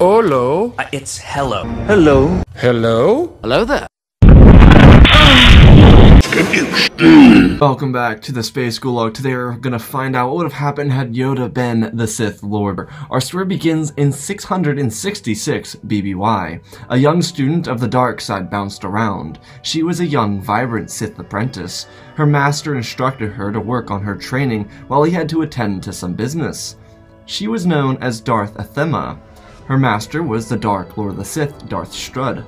Hello? Uh, it's hello. Hello. Hello? Hello there. Welcome back to the Space Gulag. Today we're gonna find out what would have happened had Yoda been the Sith Lord. Our story begins in 666 BBY. A young student of the dark side bounced around. She was a young, vibrant Sith apprentice. Her master instructed her to work on her training while he had to attend to some business. She was known as Darth Athema. Her master was the Dark Lord of the Sith, Darth Strud.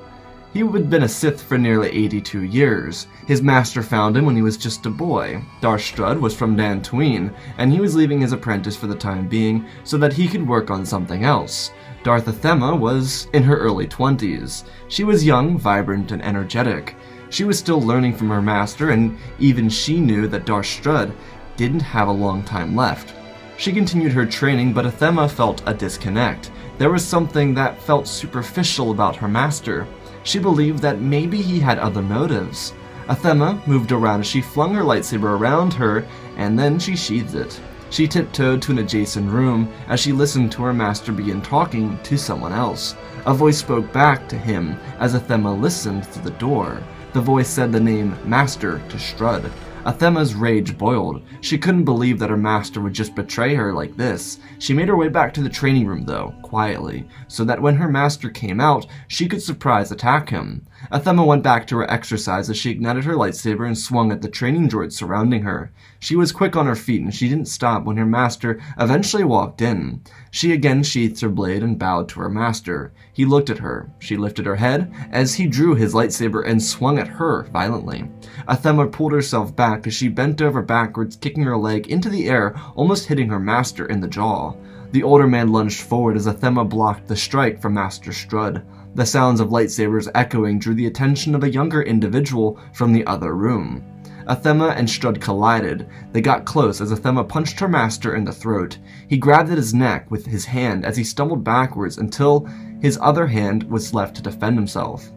He had been a Sith for nearly 82 years. His master found him when he was just a boy. Darth Strud was from Dantooine, and he was leaving his apprentice for the time being so that he could work on something else. Darth Athema was in her early 20s. She was young, vibrant, and energetic. She was still learning from her master, and even she knew that Darth Strud didn't have a long time left. She continued her training, but Athema felt a disconnect. There was something that felt superficial about her master. She believed that maybe he had other motives. Athema moved around as she flung her lightsaber around her, and then she sheathed it. She tiptoed to an adjacent room as she listened to her master begin talking to someone else. A voice spoke back to him as Athema listened through the door. The voice said the name Master to Strud. Athema's rage boiled. She couldn't believe that her master would just betray her like this. She made her way back to the training room, though, quietly, so that when her master came out, she could surprise attack him. Athema went back to her exercise as she ignited her lightsaber and swung at the training droids surrounding her. She was quick on her feet and she didn't stop when her master eventually walked in. She again sheathed her blade and bowed to her master. He looked at her. She lifted her head as he drew his lightsaber and swung at her violently. Athema pulled herself back as she bent over backwards, kicking her leg into the air, almost hitting her master in the jaw. The older man lunged forward as Athema blocked the strike from Master Strud. The sounds of lightsabers echoing drew the attention of a younger individual from the other room. Athema and Strud collided. They got close as Athema punched her master in the throat. He grabbed at his neck with his hand as he stumbled backwards until his other hand was left to defend himself.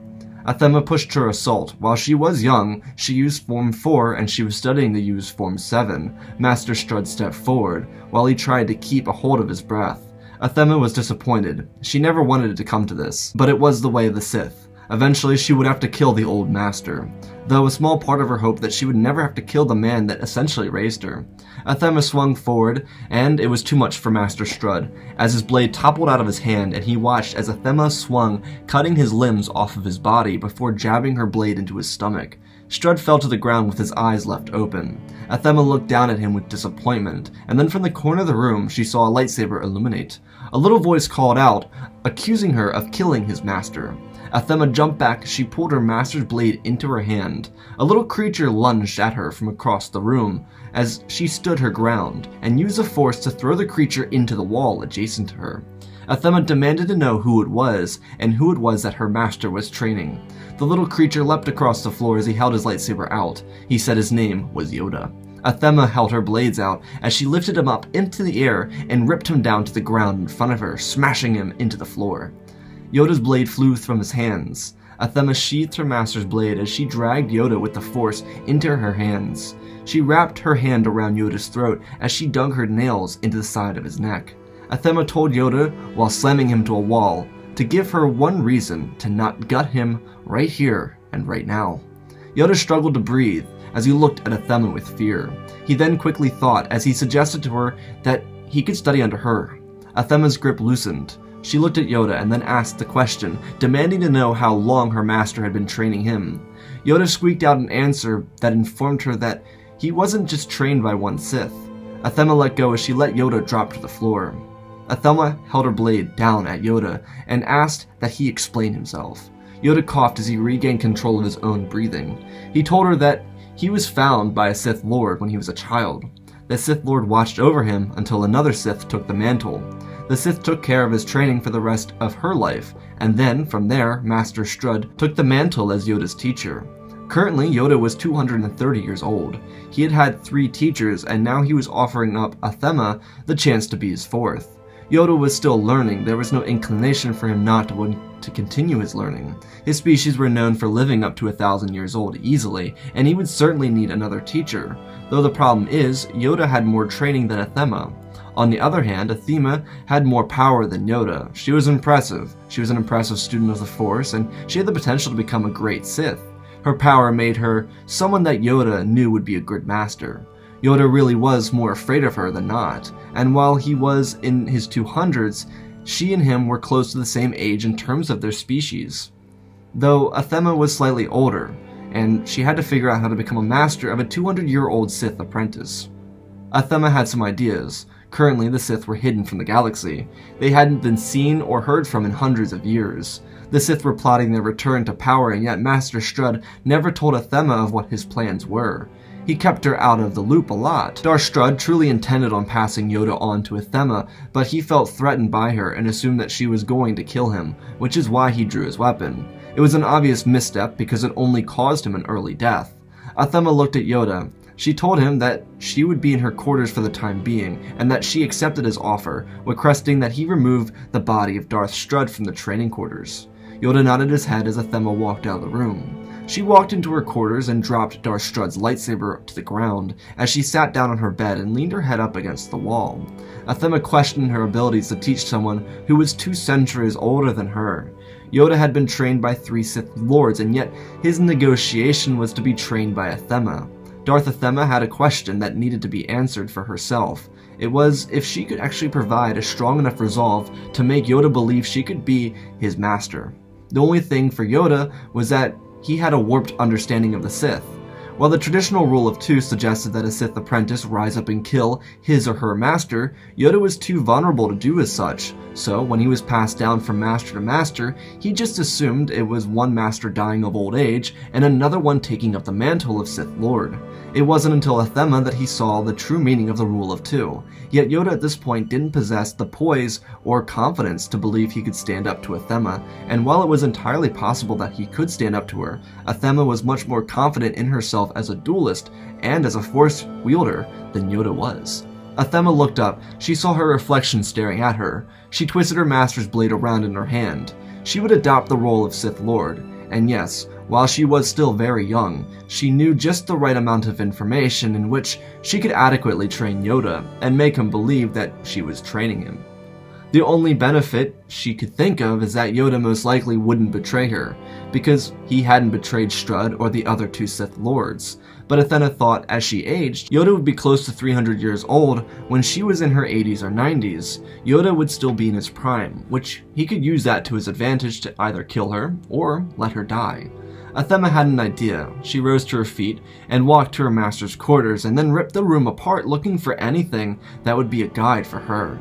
Athema pushed her assault. While she was young, she used Form 4 and she was studying to use Form 7. Master Strud stepped forward, while he tried to keep a hold of his breath. Athema was disappointed. She never wanted it to come to this, but it was the way of the Sith. Eventually, she would have to kill the old master, though a small part of her hoped that she would never have to kill the man that essentially raised her. Athema swung forward, and it was too much for Master Strud, as his blade toppled out of his hand and he watched as Athema swung, cutting his limbs off of his body before jabbing her blade into his stomach. Strud fell to the ground with his eyes left open. Athema looked down at him with disappointment, and then from the corner of the room she saw a lightsaber illuminate. A little voice called out, accusing her of killing his master. Athema jumped back as she pulled her master's blade into her hand. A little creature lunged at her from across the room as she stood her ground and used the force to throw the creature into the wall adjacent to her. Athema demanded to know who it was and who it was that her master was training. The little creature leapt across the floor as he held his lightsaber out. He said his name was Yoda. Athema held her blades out as she lifted him up into the air and ripped him down to the ground in front of her, smashing him into the floor. Yoda's blade flew from his hands. Athema sheathed her master's blade as she dragged Yoda with the force into her hands. She wrapped her hand around Yoda's throat as she dug her nails into the side of his neck. Athema told Yoda, while slamming him to a wall, to give her one reason to not gut him right here and right now. Yoda struggled to breathe as he looked at Athema with fear. He then quickly thought as he suggested to her that he could study under her. Athema's grip loosened. She looked at Yoda and then asked the question, demanding to know how long her master had been training him. Yoda squeaked out an answer that informed her that he wasn't just trained by one Sith. Athema let go as she let Yoda drop to the floor. Athema held her blade down at Yoda and asked that he explain himself. Yoda coughed as he regained control of his own breathing. He told her that he was found by a Sith Lord when he was a child. The Sith Lord watched over him until another Sith took the mantle. The Sith took care of his training for the rest of her life, and then, from there, Master Strud took the mantle as Yoda's teacher. Currently, Yoda was 230 years old. He had had three teachers, and now he was offering up Athema the chance to be his fourth. Yoda was still learning, there was no inclination for him not to to continue his learning. His species were known for living up to a thousand years old easily, and he would certainly need another teacher. Though the problem is, Yoda had more training than Athema. On the other hand, Athema had more power than Yoda. She was impressive. She was an impressive student of the Force, and she had the potential to become a great Sith. Her power made her someone that Yoda knew would be a good master. Yoda really was more afraid of her than not, and while he was in his 200s, she and him were close to the same age in terms of their species. Though Athema was slightly older, and she had to figure out how to become a master of a 200 year old Sith apprentice. Athema had some ideas. Currently, the Sith were hidden from the galaxy. They hadn't been seen or heard from in hundreds of years. The Sith were plotting their return to power, and yet Master Strud never told Athema of what his plans were. He kept her out of the loop a lot. Darth Strud truly intended on passing Yoda on to Athema, but he felt threatened by her and assumed that she was going to kill him, which is why he drew his weapon. It was an obvious misstep because it only caused him an early death. Athema looked at Yoda. She told him that she would be in her quarters for the time being, and that she accepted his offer, requesting that he remove the body of Darth Strud from the training quarters. Yoda nodded his head as Athema walked out of the room. She walked into her quarters and dropped Darth Strud's lightsaber to the ground as she sat down on her bed and leaned her head up against the wall. Athema questioned her abilities to teach someone who was two centuries older than her. Yoda had been trained by three Sith Lords, and yet his negotiation was to be trained by Athema. Darth Athema had a question that needed to be answered for herself. It was if she could actually provide a strong enough resolve to make Yoda believe she could be his master. The only thing for Yoda was that he had a warped understanding of the Sith. While the traditional rule of two suggested that a Sith apprentice rise up and kill his or her master, Yoda was too vulnerable to do as such, so when he was passed down from master to master, he just assumed it was one master dying of old age and another one taking up the mantle of Sith Lord. It wasn't until Athema that he saw the true meaning of the rule of two, yet Yoda at this point didn't possess the poise or confidence to believe he could stand up to Athema, and while it was entirely possible that he could stand up to her, Athema was much more confident in herself as a duelist and as a force wielder than Yoda was. Athema looked up. She saw her reflection staring at her. She twisted her master's blade around in her hand. She would adopt the role of Sith Lord, and yes, while she was still very young, she knew just the right amount of information in which she could adequately train Yoda and make him believe that she was training him. The only benefit she could think of is that Yoda most likely wouldn't betray her, because he hadn't betrayed Strud or the other two Sith Lords. But Athema thought as she aged, Yoda would be close to 300 years old when she was in her 80s or 90s. Yoda would still be in his prime, which he could use that to his advantage to either kill her or let her die. Athema had an idea. She rose to her feet and walked to her master's quarters and then ripped the room apart looking for anything that would be a guide for her.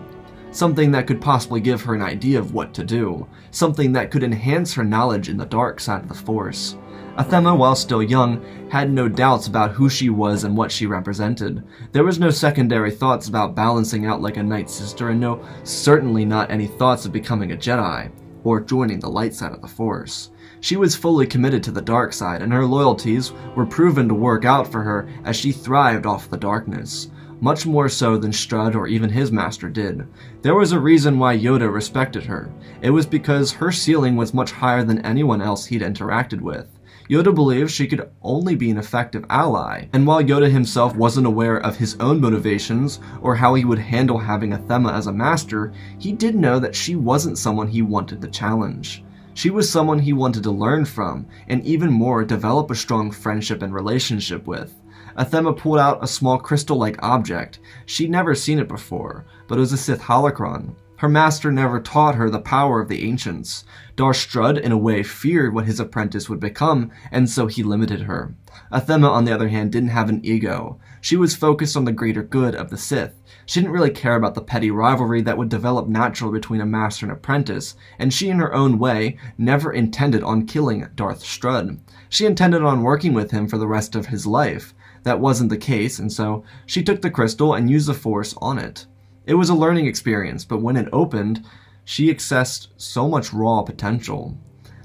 Something that could possibly give her an idea of what to do. Something that could enhance her knowledge in the dark side of the Force. Athema, while still young, had no doubts about who she was and what she represented. There was no secondary thoughts about balancing out like a Night Sister, and no, certainly not any thoughts of becoming a Jedi, or joining the light side of the Force. She was fully committed to the dark side, and her loyalties were proven to work out for her as she thrived off the darkness. Much more so than Strud or even his master did. There was a reason why Yoda respected her. It was because her ceiling was much higher than anyone else he'd interacted with. Yoda believed she could only be an effective ally, and while Yoda himself wasn't aware of his own motivations or how he would handle having Athema as a master, he did know that she wasn't someone he wanted to challenge. She was someone he wanted to learn from, and even more, develop a strong friendship and relationship with. Athema pulled out a small crystal-like object. She'd never seen it before, but it was a Sith holocron. Her master never taught her the power of the ancients. Darth Strud, in a way, feared what his apprentice would become, and so he limited her. Athema, on the other hand, didn't have an ego. She was focused on the greater good of the Sith. She didn't really care about the petty rivalry that would develop naturally between a master and apprentice, and she, in her own way, never intended on killing Darth Strud. She intended on working with him for the rest of his life. That wasn't the case, and so she took the crystal and used the Force on it. It was a learning experience, but when it opened, she accessed so much raw potential.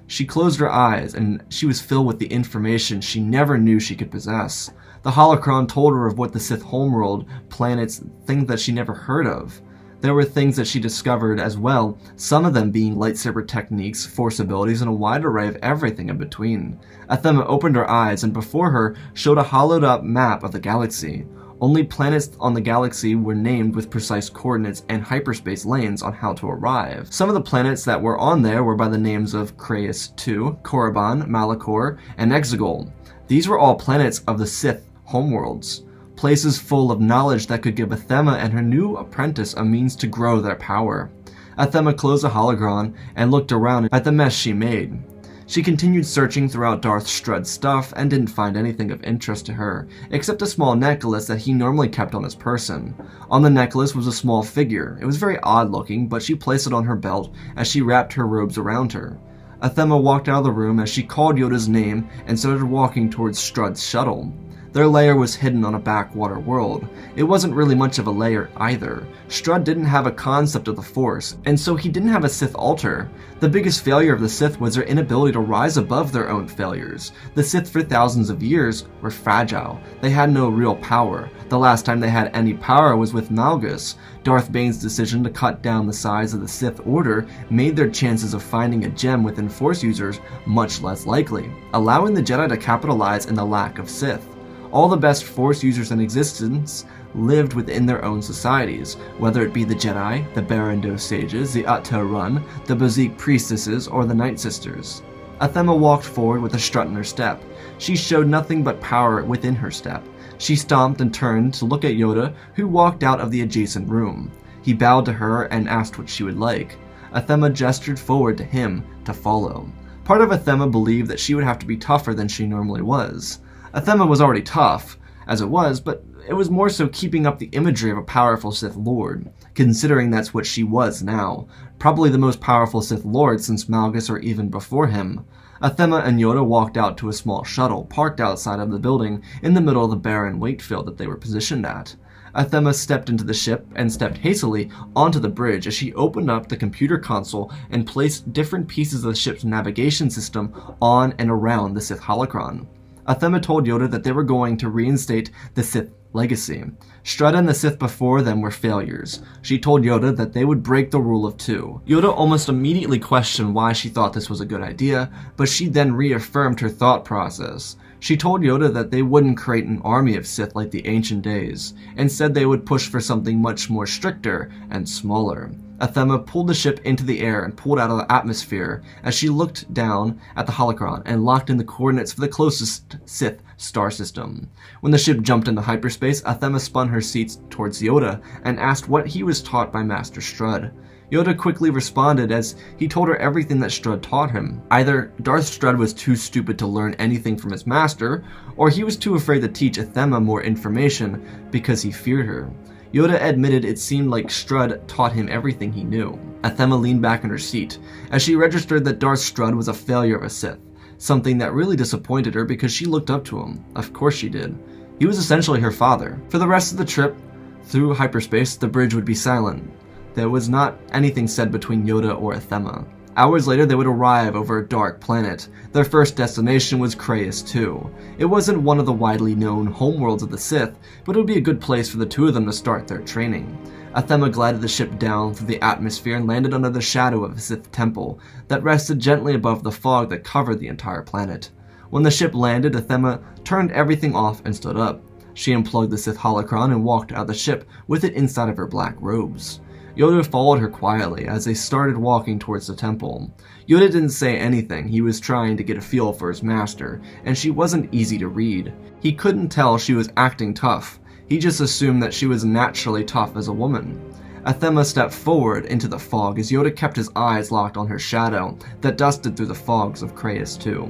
She closed her eyes, and she was filled with the information she never knew she could possess. The holocron told her of what the Sith homeworld, planets, things that she never heard of. There were things that she discovered as well, some of them being lightsaber techniques, force abilities, and a wide array of everything in between. Athema opened her eyes, and before her showed a hollowed up map of the galaxy. Only planets on the galaxy were named with precise coordinates and hyperspace lanes on how to arrive. Some of the planets that were on there were by the names of Krayiss II, Korriban, Malachor, and Exegol. These were all planets of the Sith homeworlds, places full of knowledge that could give Athema and her new apprentice a means to grow their power. Athema closed the holocron and looked around at the mess she made. She continued searching throughout Darth Strudd's stuff and didn't find anything of interest to her, except a small necklace that he normally kept on his person. On the necklace was a small figure. It was very odd looking, but she placed it on her belt as she wrapped her robes around her. Athema walked out of the room as she called Yoda's name and started walking towards Strudd's shuttle. Their lair was hidden on a backwater world. It wasn't really much of a lair either. Strud didn't have a concept of the Force, and so he didn't have a Sith altar. The biggest failure of the Sith was their inability to rise above their own failures. The Sith for thousands of years were fragile. They had no real power. The last time they had any power was with Malgus. Darth Bane's decision to cut down the size of the Sith Order made their chances of finding a gem within Force users much less likely, allowing the Jedi to capitalize in the lack of Sith. All the best Force users in existence lived within their own societies, whether it be the Jedi, the Baran Do sages, the Ahch-To-Run, the Bozique priestesses, or the Night Sisters. Athema walked forward with a strut in her step. She showed nothing but power within her step. She stomped and turned to look at Yoda, who walked out of the adjacent room. He bowed to her and asked what she would like. Athema gestured forward to him to follow. Part of Athema believed that she would have to be tougher than she normally was. Athema was already tough, as it was, but it was more so keeping up the imagery of a powerful Sith Lord, considering that's what she was now. Probably the most powerful Sith Lord since Malgus or even before him. Athema and Yoda walked out to a small shuttle parked outside of the building in the middle of the barren wheat field that they were positioned at. Athema stepped into the ship and stepped hastily onto the bridge as she opened up the computer console and placed different pieces of the ship's navigation system on and around the Sith holocron. Athema told Yoda that they were going to reinstate the Sith legacy. Strata and the Sith before them were failures. She told Yoda that they would break the rule of two. Yoda almost immediately questioned why she thought this was a good idea, but she then reaffirmed her thought process. She told Yoda that they wouldn't create an army of Sith like the ancient days. and said they would push for something much more stricter and smaller. Athema pulled the ship into the air and pulled out of the atmosphere as she looked down at the holocron and locked in the coordinates for the closest Sith star system. When the ship jumped into hyperspace, Athema spun her seats towards Yoda and asked what he was taught by Master Strud. Yoda quickly responded as he told her everything that Strud taught him. Either Darth Strud was too stupid to learn anything from his master, or he was too afraid to teach Athema more information because he feared her. Yoda admitted it seemed like Strudd taught him everything he knew. Athema leaned back in her seat, as she registered that Darth Strudd was a failure of a Sith, something that really disappointed her because she looked up to him. Of course she did. He was essentially her father. For the rest of the trip, through hyperspace, the bridge would be silent. There was not anything said between Yoda or Athema. Hours later, they would arrive over a dark planet. Their first destination was Krayiss II. It wasn't one of the widely known homeworlds of the Sith, but it would be a good place for the two of them to start their training. Athema glided the ship down through the atmosphere and landed under the shadow of a Sith temple that rested gently above the fog that covered the entire planet. When the ship landed, Athema turned everything off and stood up. She unplugged the Sith holocron and walked out the ship with it inside of her black robes. Yoda followed her quietly as they started walking towards the temple. Yoda didn't say anything, he was trying to get a feel for his master, and she wasn't easy to read. He couldn't tell she was acting tough, he just assumed that she was naturally tough as a woman. Athema stepped forward into the fog as Yoda kept his eyes locked on her shadow that dusted through the fogs of Krayiss II.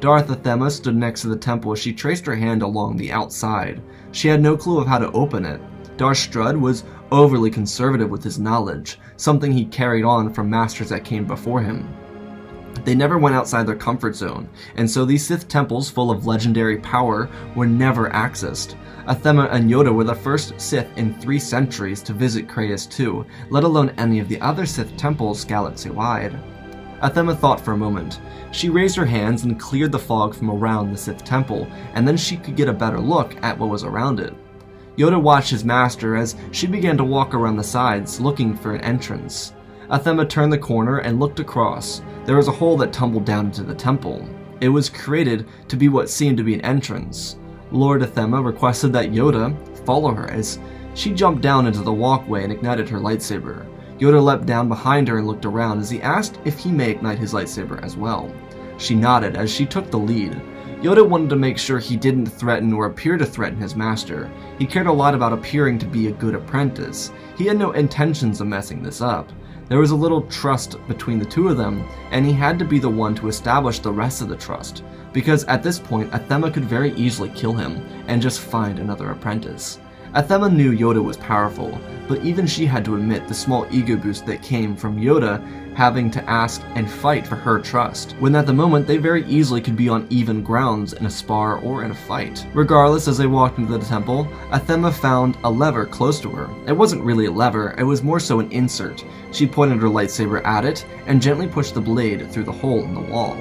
Darth Athema stood next to the temple as she traced her hand along the outside. She had no clue of how to open it. Darth Strudd was overly conservative with his knowledge, something he carried on from masters that came before him. They never went outside their comfort zone, and so these Sith temples full of legendary power were never accessed. Athema and Yoda were the first Sith in three centuries to visit Krayiss II, let alone any of the other Sith temples galaxy-wide. Athema thought for a moment. She raised her hands and cleared the fog from around the Sith temple, and then she could get a better look at what was around it. Yoda watched his master as she began to walk around the sides, looking for an entrance. Athema turned the corner and looked across. There was a hole that tumbled down into the temple. It was created to be what seemed to be an entrance. Lord Athema requested that Yoda, follow her as she jumped down into the walkway and ignited her lightsaber. Yoda leapt down behind her and looked around as he asked if he may ignite his lightsaber as well. She nodded as she took the lead. Yoda wanted to make sure he didn't threaten or appear to threaten his master. He cared a lot about appearing to be a good apprentice. He had no intentions of messing this up. There was a little trust between the two of them, and he had to be the one to establish the rest of the trust, because at this point, Athema could very easily kill him and just find another apprentice. Athema knew Yoda was powerful, but even she had to admit the small ego boost that came from Yoda having to ask and fight for her trust, when at the moment they very easily could be on even grounds in a spar or in a fight. Regardless, as they walked into the temple, Athema found a lever close to her. It wasn't really a lever, it was more so an insert. She pointed her lightsaber at it and gently pushed the blade through the hole in the wall.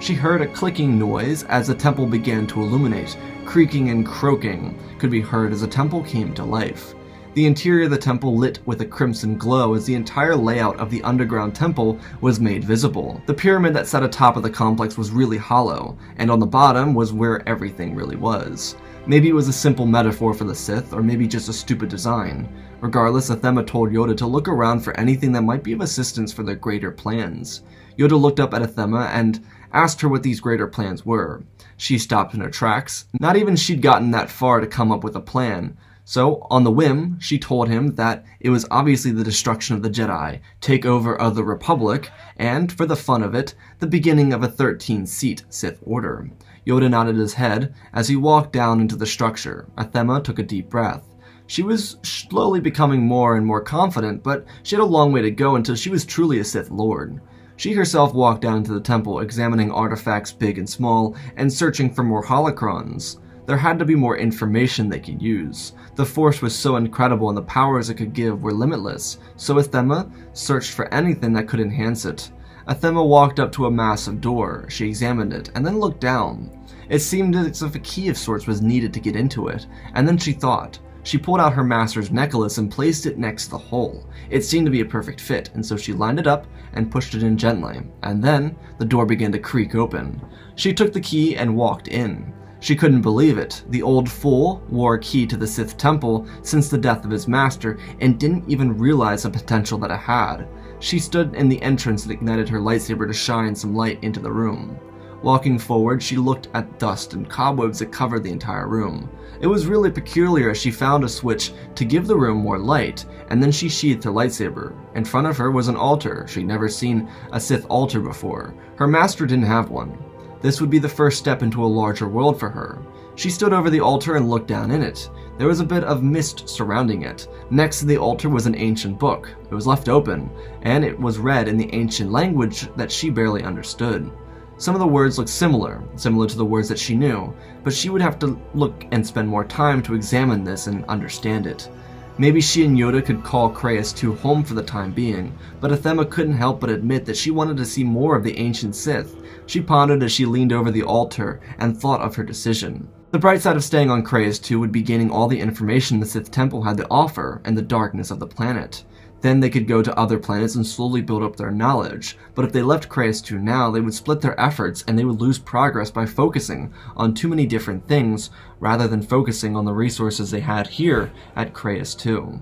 She heard a clicking noise as the temple began to illuminate. Creaking and croaking could be heard as the temple came to life. The interior of the temple lit with a crimson glow as the entire layout of the underground temple was made visible. The pyramid that sat atop of the complex was really hollow, and on the bottom was where everything really was. Maybe it was a simple metaphor for the Sith, or maybe just a stupid design. Regardless, Athema told Yoda to look around for anything that might be of assistance for their greater plans. Yoda looked up at Athema and asked her what these greater plans were. She stopped in her tracks. Not even she'd gotten that far to come up with a plan. So, on the whim, she told him that it was obviously the destruction of the Jedi, takeover of the Republic, and, for the fun of it, the beginning of a 13 seat Sith Order. Yoda nodded his head as he walked down into the structure. Athema took a deep breath. She was slowly becoming more and more confident, but she had a long way to go until she was truly a Sith Lord. She herself walked down into the temple, examining artifacts big and small, and searching for more holocrons. There had to be more information they could use. The force was so incredible and the powers it could give were limitless, so Athema searched for anything that could enhance it. Athema walked up to a massive door. She examined it, and then looked down. It seemed as if a key of sorts was needed to get into it, and then she thought. She pulled out her master's necklace and placed it next to the hole. It seemed to be a perfect fit, and so she lined it up and pushed it in gently, and then the door began to creak open. She took the key and walked in. She couldn't believe it. The old fool wore a key to the Sith temple since the death of his master and didn't even realize the potential that it had. She stood in the entrance and ignited her lightsaber to shine some light into the room. Walking forward, she looked at dust and cobwebs that covered the entire room. It was really peculiar as she found a switch to give the room more light, and then she sheathed her lightsaber. In front of her was an altar. She'd never seen a Sith altar before. Her master didn't have one. This would be the first step into a larger world for her. She stood over the altar and looked down in it. There was a bit of mist surrounding it. Next to the altar was an ancient book. It was left open, and it was read in the ancient language that she barely understood. Some of the words looked similar, similar to the words that she knew, but she would have to look and spend more time to examine this and understand it. Maybe she and Yoda could call Krayiss 2 home for the time being, but Athema couldn't help but admit that she wanted to see more of the ancient Sith. She pondered as she leaned over the altar and thought of her decision. The bright side of staying on Krayiss 2 would be gaining all the information the Sith Temple had to offer and the darkness of the planet. Then they could go to other planets and slowly build up their knowledge. But if they left Krayiss 2 now, they would split their efforts and they would lose progress by focusing on too many different things rather than focusing on the resources they had here at Krayiss 2.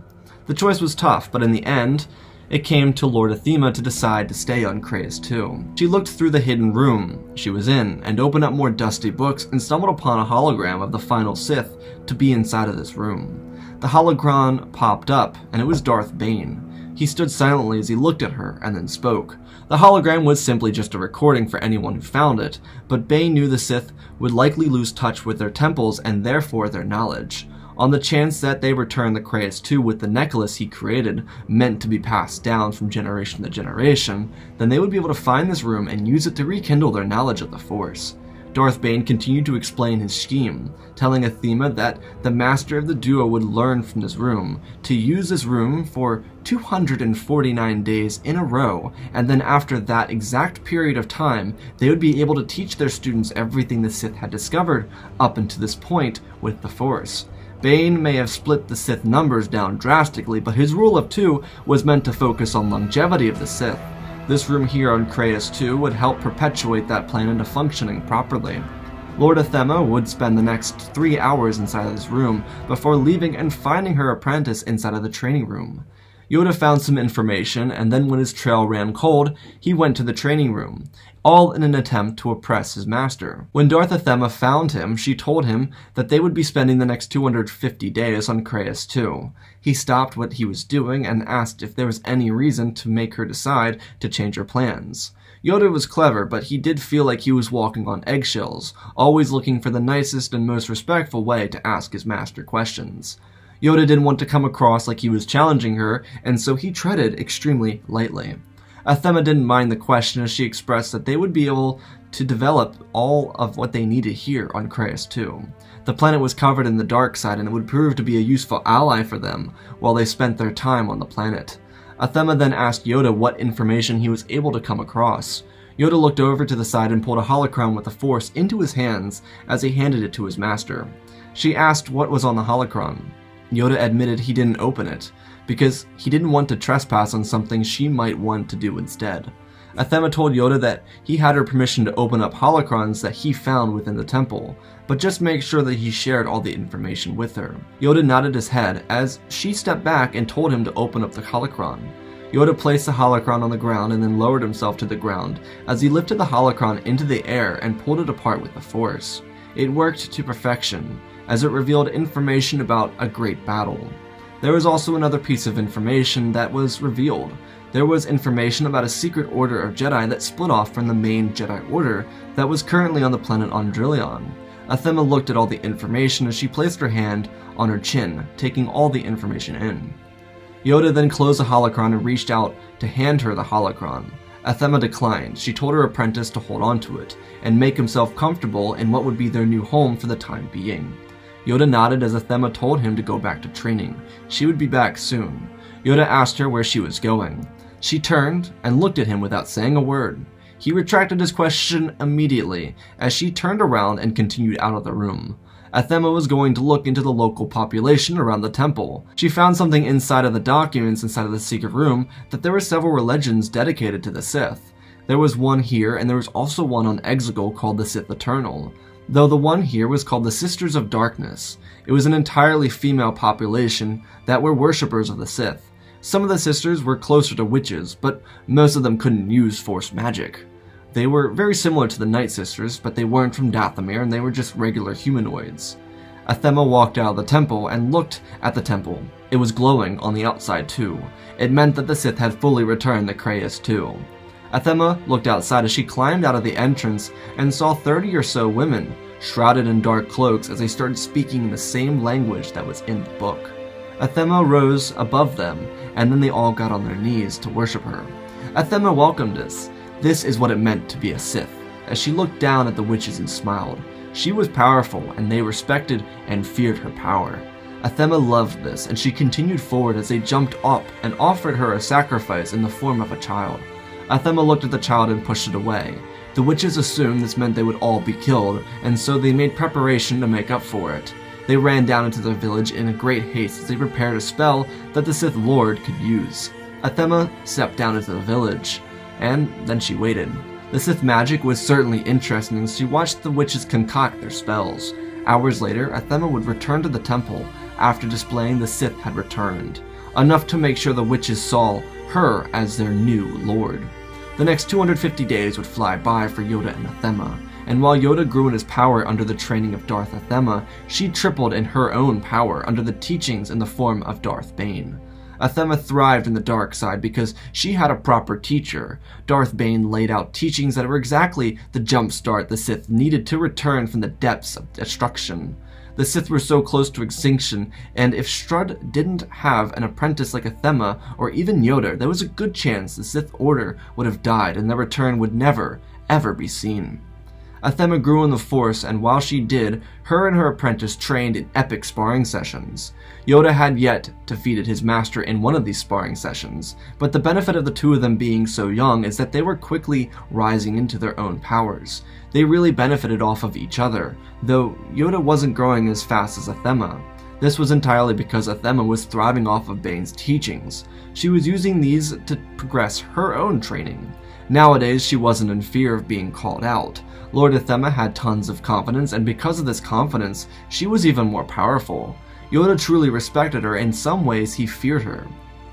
The choice was tough, but in the end, it came to Lord Athema to decide to stay on Krayiss 2. She looked through the hidden room she was in and opened up more dusty books and stumbled upon a hologram of the final Sith to be inside of this room. The hologram popped up, and it was Darth Bane. He stood silently as he looked at her and then spoke. The hologram was simply just a recording for anyone who found it, but Bane knew the Sith would likely lose touch with their temples and therefore their knowledge. On the chance that they return the Krayiss 2 with the necklace he created, meant to be passed down from generation to generation, then they would be able to find this room and use it to rekindle their knowledge of the Force. Darth Bane continued to explain his scheme, telling Athema that the master of the duo would learn from this room, to use this room for 249 days in a row, and then after that exact period of time, they would be able to teach their students everything the Sith had discovered up until this point with the Force. Bane may have split the Sith numbers down drastically, but his rule of two was meant to focus on longevity of the Sith. This room here on Krayiss 2 would help perpetuate that plan into functioning properly. Lord Athema would spend the next three hours inside this room before leaving and finding her apprentice inside of the training room. Yoda found some information, and then when his trail ran cold, he went to the training room, all in an attempt to oppress his master. When Darth Athema found him, she told him that they would be spending the next 250 days on Krayiss 2. He stopped what he was doing and asked if there was any reason to make her decide to change her plans. Yoda was clever, but he did feel like he was walking on eggshells, always looking for the nicest and most respectful way to ask his master questions. Yoda didn't want to come across like he was challenging her, and so he treaded extremely lightly. Athema didn't mind the question as she expressed that they would be able to develop all of what they needed here on Krayiss 2. The planet was covered in the dark side and it would prove to be a useful ally for them while they spent their time on the planet. Athema then asked Yoda what information he was able to come across. Yoda looked over to the side and pulled a holocron with the Force into his hands as he handed it to his master. She asked what was on the holocron. Yoda admitted he didn't open it, because he didn't want to trespass on something she might want to do instead. Athema told Yoda that he had her permission to open up holocrons that he found within the temple, but just make sure that he shared all the information with her. Yoda nodded his head as she stepped back and told him to open up the holocron. Yoda placed the holocron on the ground and then lowered himself to the ground as he lifted the holocron into the air and pulled it apart with the Force. It worked to perfection, as it revealed information about a great battle. There was also another piece of information that was revealed. There was information about a secret order of Jedi that split off from the main Jedi Order that was currently on the planet Ondrelion. Athema looked at all the information as she placed her hand on her chin, taking all the information in. Yoda then closed the holocron and reached out to hand her the holocron. Athema declined. She told her apprentice to hold on to it and make himself comfortable in what would be their new home for the time being. Yoda nodded as Athema told him to go back to training. She would be back soon. Yoda asked her where she was going. She turned and looked at him without saying a word. He retracted his question immediately as she turned around and continued out of the room. Athema was going to look into the local population around the temple. She found something inside of the documents inside of the secret room that there were several religions dedicated to the Sith. There was one here, and there was also one on Exegol called the Sith Eternal though the one here was called the Sisters of Darkness. It was an entirely female population that were worshippers of the Sith. Some of the sisters were closer to witches, but most of them couldn't use Force magic. They were very similar to the Night Sisters, but they weren't from Dathomir and they were just regular humanoids. Athema walked out of the temple and looked at the temple. It was glowing on the outside too. It meant that the Sith had fully returned the Crais too. Athema looked outside as she climbed out of the entrance and saw 30 or so women, shrouded in dark cloaks as they started speaking in the same language that was in the book. Athema rose above them, and then they all got on their knees to worship her. Athema welcomed us. This is what it meant to be a Sith, as she looked down at the witches and smiled. She was powerful, and they respected and feared her power. Athema loved this, and she continued forward as they jumped up and offered her a sacrifice in the form of a child. Athema looked at the child and pushed it away. The witches assumed this meant they would all be killed, and so they made preparation to make up for it. They ran down into the village in a great haste as they prepared a spell that the Sith Lord could use. Athema stepped down into the village, and then she waited. The Sith magic was certainly interesting as she watched the witches concoct their spells. Hours later, Athema would return to the temple after displaying the Sith had returned, enough to make sure the witches saw her as their new lord. The next 250 days would fly by for Yoda and Athema, and while Yoda grew in his power under the training of Darth Athema, she tripled in her own power under the teachings in the form of Darth Bane. Athema thrived in the dark side because she had a proper teacher. Darth Bane laid out teachings that were exactly the jumpstart the Sith needed to return from the depths of destruction. The Sith were so close to extinction, and if Strud didn't have an apprentice like Athema or even Yoda, there was a good chance the Sith Order would have died and their return would never, ever be seen. Athema grew in the Force, and while she did, her and her apprentice trained in epic sparring sessions. Yoda had yet defeated his master in one of these sparring sessions, but the benefit of the two of them being so young is that they were quickly rising into their own powers. They really benefited off of each other, though Yoda wasn't growing as fast as Athema. This was entirely because Athema was thriving off of Bane's teachings. She was using these to progress her own training. Nowadays, she wasn't in fear of being called out. Lord Athema had tons of confidence, and because of this confidence, she was even more powerful. Yoda truly respected her, in some ways he feared her.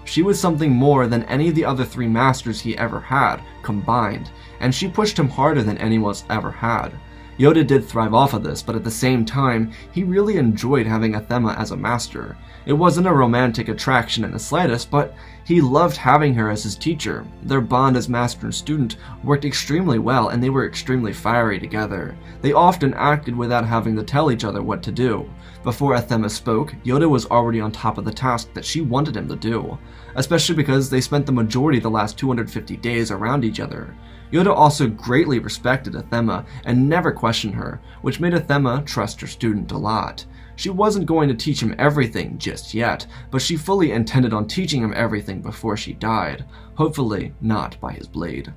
She was something more than any of the other three masters he ever had, combined, and she pushed him harder than anyone's ever had. Yoda did thrive off of this, but at the same time, he really enjoyed having Athema as a master. It wasn't a romantic attraction in the slightest, but he loved having her as his teacher. Their bond as master and student worked extremely well, and they were extremely fiery together. They often acted without having to tell each other what to do. Before Athema spoke, Yoda was already on top of the task that she wanted him to do, especially because they spent the majority of the last 250 days around each other. Yoda also greatly respected Athema and never questioned her, which made Athema trust her student a lot. She wasn't going to teach him everything just yet, but she fully intended on teaching him everything before she died, hopefully not by his blade.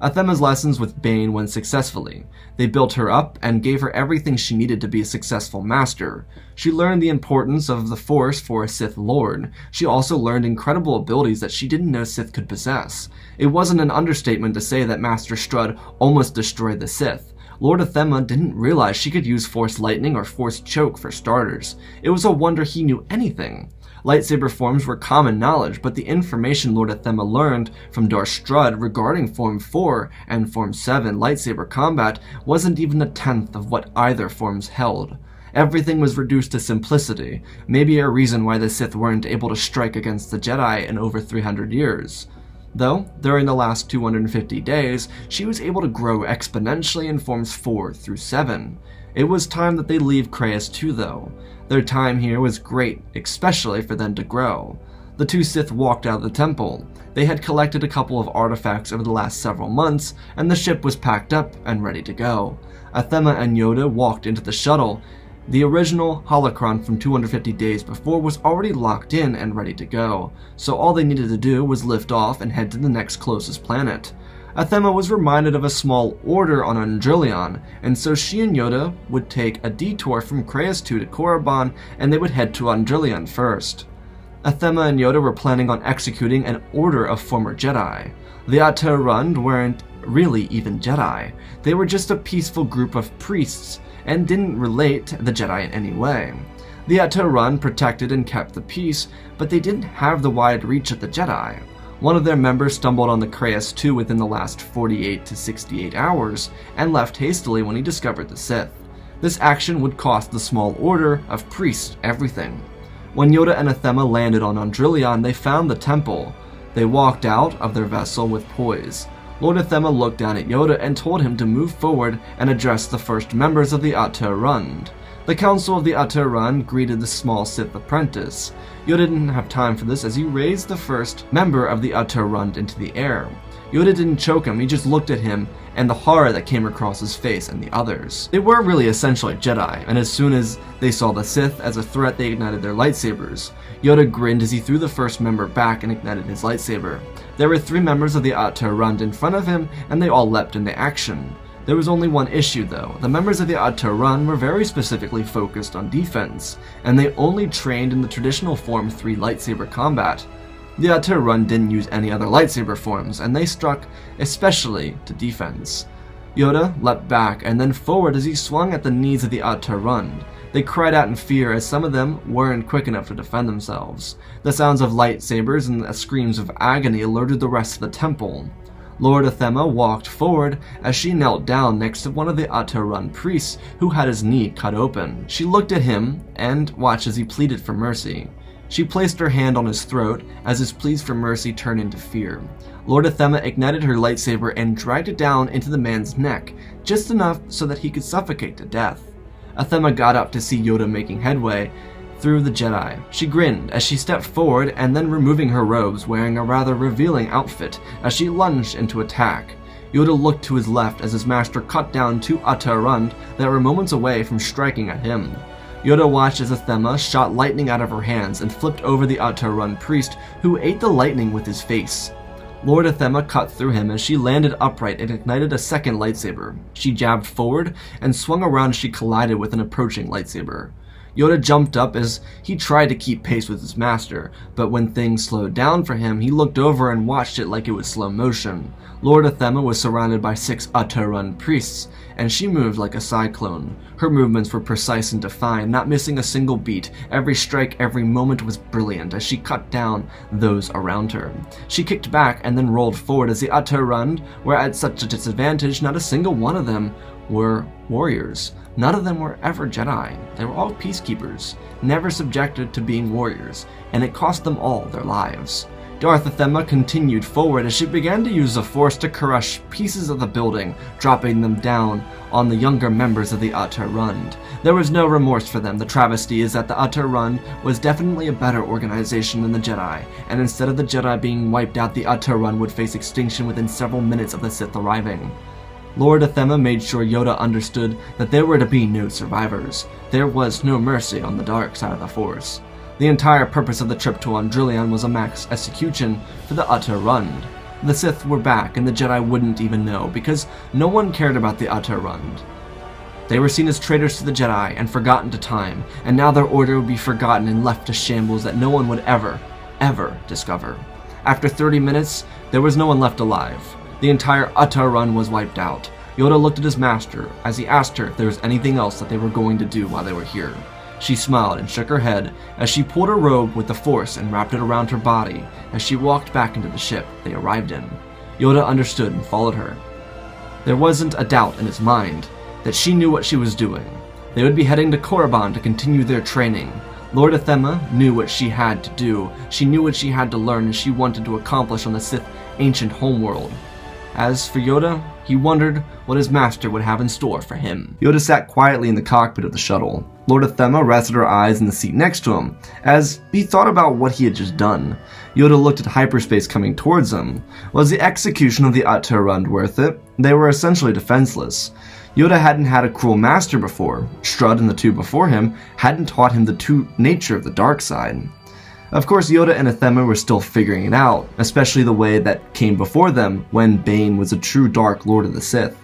Athema's lessons with Bane went successfully. They built her up and gave her everything she needed to be a successful master. She learned the importance of the Force for a Sith Lord. She also learned incredible abilities that she didn't know Sith could possess. It wasn't an understatement to say that Master Strud almost destroyed the Sith. Lord Athema didn't realize she could use Force Lightning or Force Choke for starters. It was a wonder he knew anything. Lightsaber forms were common knowledge, but the information Lord Athema learned from Darth Strud regarding Form 4 and Form 7 lightsaber combat wasn't even a tenth of what either forms held. Everything was reduced to simplicity, maybe a reason why the Sith weren't able to strike against the Jedi in over 300 years. Though, during the last 250 days, she was able to grow exponentially in Forms 4 through 7. It was time that they leave Krayiss 2 though. Their time here was great, especially for them to grow. The two Sith walked out of the temple. They had collected a couple of artifacts over the last several months, and the ship was packed up and ready to go. Athema and Yoda walked into the shuttle. The original holocron from 250 days before was already locked in and ready to go, so all they needed to do was lift off and head to the next closest planet. Athema was reminded of a small order on Andrilion, and so she and Yoda would take a detour from Krayiss 2 to Korriban, and they would head to Andrilion first. Athema and Yoda were planning on executing an order of former Jedi. The A'Tairund weren't really even Jedi. They were just a peaceful group of priests, and didn't relate to the Jedi in any way. The A'Tairund protected and kept the peace, but they didn't have the wide reach of the Jedi. One of their members stumbled on the Krayiss 2 within the last 48 to 68 hours and left hastily when he discovered the Sith. This action would cost the small order of priests everything. When Yoda and Athema landed on Andrilion, they found the temple. They walked out of their vessel with poise. Lord Athema looked down at Yoda and told him to move forward and address the first members of the A'Tairund. The Council of the A'Tairund greeted the small Sith apprentice. Yoda didn't have time for this as he raised the first member of the A'Tairund into the air. Yoda didn't choke him, he just looked at him and the horror that came across his face and the others. They were really essentially Jedi, and as soon as they saw the Sith as a threat, they ignited their lightsabers. Yoda grinned as he threw the first member back and ignited his lightsaber. There were three members of the A'Tairund in front of him, and they all leapt into action. There was only one issue though. The members of the A'Tairund were very specifically focused on defense, and they only trained in the traditional Form 3 lightsaber combat. The A'Tairund didn't use any other lightsaber forms, and they struck especially to defense. Yoda leapt back and then forward as he swung at the knees of the A'Tairund. They cried out in fear as some of them weren't quick enough to defend themselves. The sounds of lightsabers and the screams of agony alerted the rest of the temple. Lord Athema walked forward as she knelt down next to one of the A'Tairund priests who had his knee cut open. She looked at him and watched as he pleaded for mercy. She placed her hand on his throat as his pleas for mercy turned into fear. Lord Athema ignited her lightsaber and dragged it down into the man's neck, just enough so that he could suffocate to death. Athema got up to see Yoda making headway, through the Jedi. She grinned as she stepped forward and then removing her robes, wearing a rather revealing outfit as she lunged into attack. Yoda looked to his left as his master cut down two Atarund that were moments away from striking at him. Yoda watched as Athema shot lightning out of her hands and flipped over the A'Tairund priest, who ate the lightning with his face. Lord Athema cut through him as she landed upright and ignited a second lightsaber. She jabbed forward and swung around as she collided with an approaching lightsaber. Yoda jumped up as he tried to keep pace with his master, but when things slowed down for him, he looked over and watched it like it was slow motion. Lord Athema was surrounded by six Aturun priests, and she moved like a cyclone. Her movements were precise and defined, not missing a single beat. Every strike, every moment was brilliant as she cut down those around her. She kicked back and then rolled forward as the Aturund were at such a disadvantage, not a single one of them were warriors. None of them were ever Jedi. They were all peacekeepers, never subjected to being warriors, and it cost them all their lives. Darth Athema continued forward as she began to use the Force to crush pieces of the building, dropping them down on the younger members of the Aturund. There was no remorse for them. The travesty is that the Aturund was definitely a better organization than the Jedi, and instead of the Jedi being wiped out, the Aturund would face extinction within several minutes of the Sith arriving. Lord Athema made sure Yoda understood that there were to be no survivors. There was no mercy on the dark side of the Force. The entire purpose of the trip to Ondrilion was a max execution for the Aturund. The Sith were back, and the Jedi wouldn't even know, because no one cared about the Aturund. They were seen as traitors to the Jedi and forgotten to time, and now their order would be forgotten and left to shambles that no one would ever, ever discover. After 30 minutes, there was no one left alive. The entire Aturund was wiped out. Yoda looked at his master as he asked her if there was anything else that they were going to do while they were here. She smiled and shook her head as she pulled her robe with the force and wrapped it around her body as she walked back into the ship they arrived in. Yoda understood and followed her. There wasn't a doubt in his mind that she knew what she was doing. They would be heading to Korriban to continue their training. Lord Athema knew what she had to do. She knew what she had to learn and she wanted to accomplish on the Sith ancient homeworld. As for Yoda, he wondered what his master would have in store for him. Yoda sat quietly in the cockpit of the shuttle. Lord Athema rested her eyes in the seat next to him, as he thought about what he had just done. Yoda looked at hyperspace coming towards him. Was the execution of the Aturund worth it? They were essentially defenseless. Yoda hadn't had a cruel master before. Strud and the two before him hadn't taught him the true nature of the dark side. Of course, Yoda and Athema were still figuring it out, especially the way that came before them when Bane was a true Dark Lord of the Sith.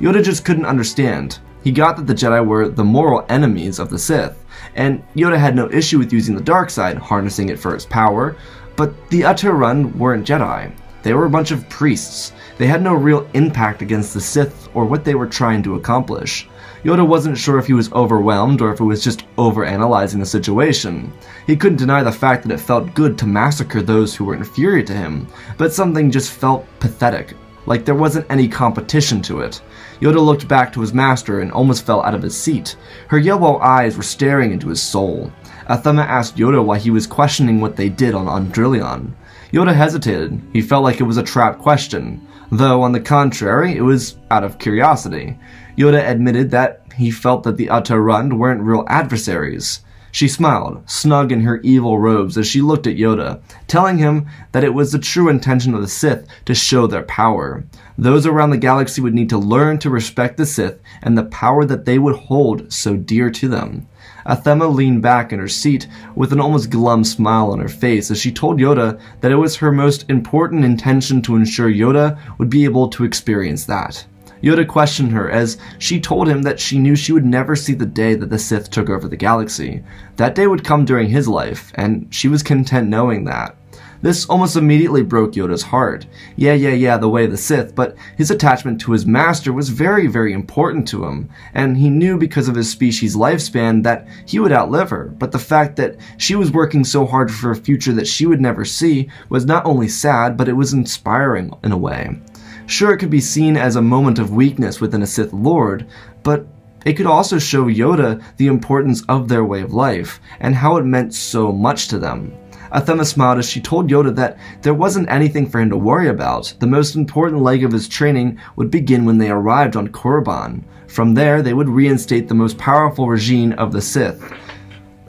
Yoda just couldn't understand. He got that the Jedi were the moral enemies of the Sith, and Yoda had no issue with using the dark side, harnessing it for its power, but the Aturund weren't Jedi. They were a bunch of priests. They had no real impact against the Sith or what they were trying to accomplish. Yoda wasn't sure if he was overwhelmed or if it was just overanalyzing the situation. He couldn't deny the fact that it felt good to massacre those who were inferior to him, but something just felt pathetic, like there wasn't any competition to it. Yoda looked back to his master and almost fell out of his seat. Her yellow eyes were staring into his soul. Athema asked Yoda why he was questioning what they did on Ondrilion. Yoda hesitated. He felt like it was a trap question, though on the contrary, it was out of curiosity. Yoda admitted that he felt that the Aturund weren't real adversaries. She smiled, snug in her evil robes, as she looked at Yoda, telling him that it was the true intention of the Sith to show their power. Those around the galaxy would need to learn to respect the Sith and the power that they would hold so dear to them. Athema leaned back in her seat with an almost glum smile on her face as she told Yoda that it was her most important intention to ensure Yoda would be able to experience that. Yoda questioned her as she told him that she knew she would never see the day that the Sith took over the galaxy. That day would come during his life, and she was content knowing that. This almost immediately broke Yoda's heart. Yeah, yeah, yeah, the way of the Sith, but his attachment to his master was very, very important to him, and he knew because of his species' lifespan that he would outlive her. But the fact that she was working so hard for a future that she would never see was not only sad, but it was inspiring in a way. Sure, it could be seen as a moment of weakness within a Sith Lord, but it could also show Yoda the importance of their way of life, and how it meant so much to them. Athema smiled as she told Yoda that there wasn't anything for him to worry about. The most important leg of his training would begin when they arrived on Korriban. From there, they would reinstate the most powerful regime of the Sith.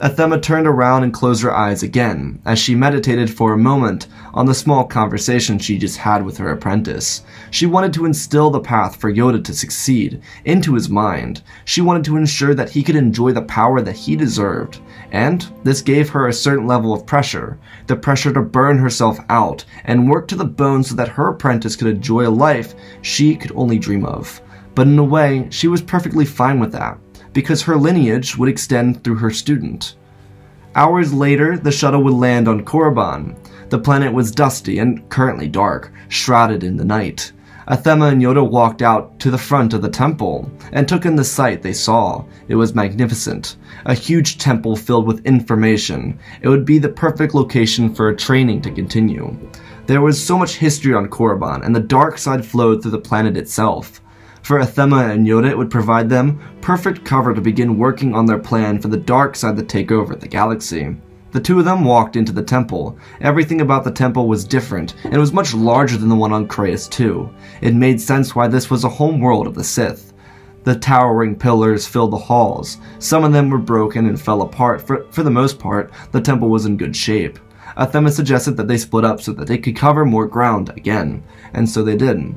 Athema turned around and closed her eyes again, as she meditated for a moment on the small conversation she just had with her apprentice. She wanted to instill the path for Yoda to succeed into his mind. She wanted to ensure that he could enjoy the power that he deserved. And this gave her a certain level of pressure the pressure to burn herself out and work to the bone so that her apprentice could enjoy a life she could only dream of. But in a way, she was perfectly fine with that because her lineage would extend through her student. Hours later, the shuttle would land on Korriban. The planet was dusty and currently dark, shrouded in the night. Athema and Yoda walked out to the front of the temple and took in the sight they saw. It was magnificent. A huge temple filled with information. It would be the perfect location for a training to continue. There was so much history on Korriban, and the dark side flowed through the planet itself. For Athema and Yoda, it would provide them perfect cover to begin working on their plan for the dark side to take over the galaxy. The two of them walked into the temple. Everything about the temple was different, and it was much larger than the one on Krayiss 2. It made sense why this was a home world of the Sith. The towering pillars filled the halls. Some of them were broken and fell apart. For, for the most part, the temple was in good shape. Athema suggested that they split up so that they could cover more ground again, and so they did.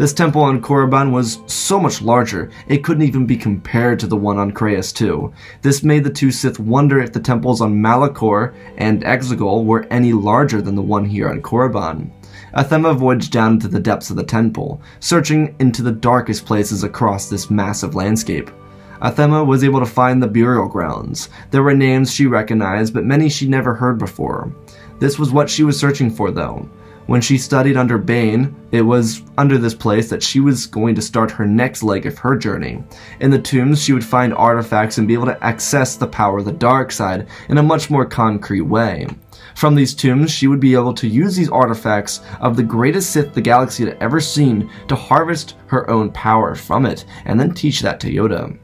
This temple on Korriban was so much larger, it couldn't even be compared to the one on Krayiss 2. This made the two Sith wonder if the temples on Malachor and Exegol were any larger than the one here on Korriban. Athema voyaged down into the depths of the temple, searching into the darkest places across this massive landscape. Athema was able to find the burial grounds. There were names she recognized, but many she never heard before. This was what she was searching for, though. When she studied under Bane, it was under this place that she was going to start her next leg of her journey. In the tombs, she would find artifacts and be able to access the power of the dark side in a much more concrete way. From these tombs, she would be able to use these artifacts of the greatest Sith the galaxy had ever seen to harvest her own power from it, and then teach that to Yoda.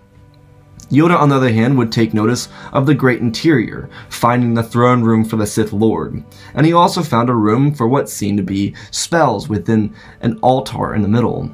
Yoda, on the other hand, would take notice of the great interior, finding the throne room for the Sith Lord. And he also found a room for what seemed to be spells within an altar in the middle.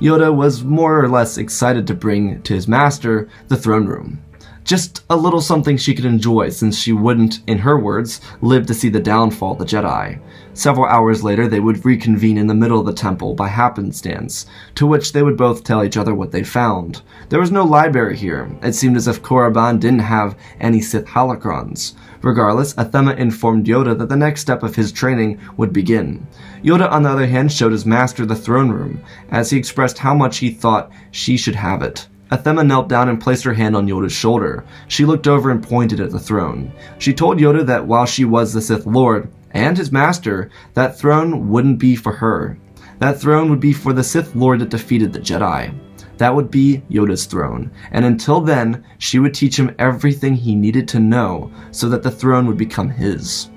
Yoda was more or less excited to bring to his master the throne room. Just a little something she could enjoy since she wouldn't, in her words, live to see the downfall of the Jedi. Several hours later, they would reconvene in the middle of the temple by happenstance, to which they would both tell each other what they found. There was no library here. It seemed as if Korriban didn't have any Sith holocrons. Regardless, Athema informed Yoda that the next step of his training would begin. Yoda, on the other hand, showed his master the throne room, as he expressed how much he thought she should have it. Athema knelt down and placed her hand on Yoda's shoulder. She looked over and pointed at the throne. She told Yoda that while she was the Sith Lord and his master, that throne wouldn't be for her. That throne would be for the Sith Lord that defeated the Jedi. That would be Yoda's throne, and until then, she would teach him everything he needed to know so that the throne would become his.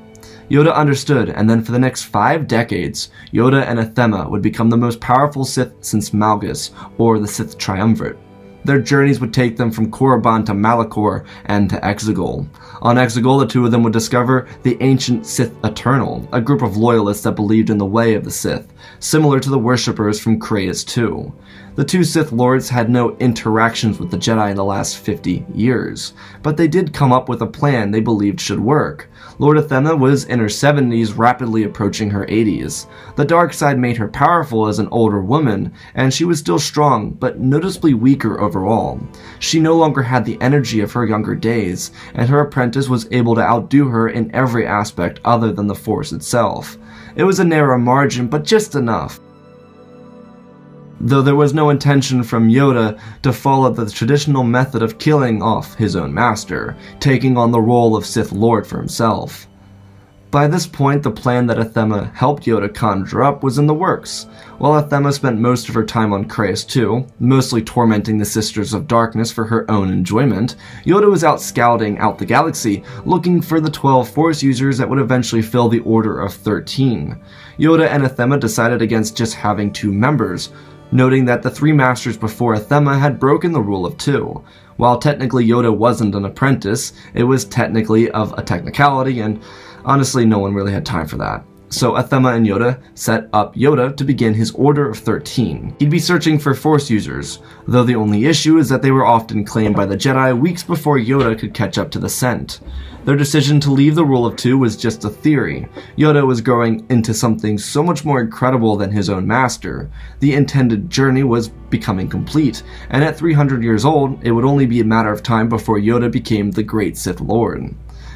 Yoda understood, and then for the next five decades, Yoda and Athema would become the most powerful Sith since Malgus, or the Sith Triumvirate. Their journeys would take them from Korriban to Malachor and to Exegol. On Exegol, the two of them would discover the ancient Sith Eternal, a group of loyalists that believed in the way of the Sith, similar to the worshippers from Krayiss 2. The two Sith Lords had no interactions with the Jedi in the last 50 years, but they did come up with a plan they believed should work. Lord Athema was in her 70s, rapidly approaching her 80s. The dark side made her powerful as an older woman, and she was still strong, but noticeably weaker overall. She no longer had the energy of her younger days, and her apprentice was able to outdo her in every aspect other than the Force itself. It was a narrow margin, but just enough though there was no intention from Yoda to follow the traditional method of killing off his own master, taking on the role of Sith Lord for himself. By this point, the plan that Athema helped Yoda conjure up was in the works. While Athema spent most of her time on Krayiss 2, mostly tormenting the Sisters of Darkness for her own enjoyment, Yoda was out scouting out the galaxy, looking for the 12 Force users that would eventually fill the Order of 13. Yoda and Athema decided against just having two members, noting that the three masters before Athema had broken the rule of two. While technically Yoda wasn't an apprentice, it was technically of a technicality, and honestly, no one really had time for that. So Athema and Yoda set up Yoda to begin his Order of 13. He'd be searching for Force users, though the only issue is that they were often claimed by the Jedi weeks before Yoda could catch up to the scent. Their decision to leave the rule of two was just a theory. Yoda was growing into something so much more incredible than his own master. The intended journey was becoming complete, and at 300 years old, it would only be a matter of time before Yoda became the great Sith Lord.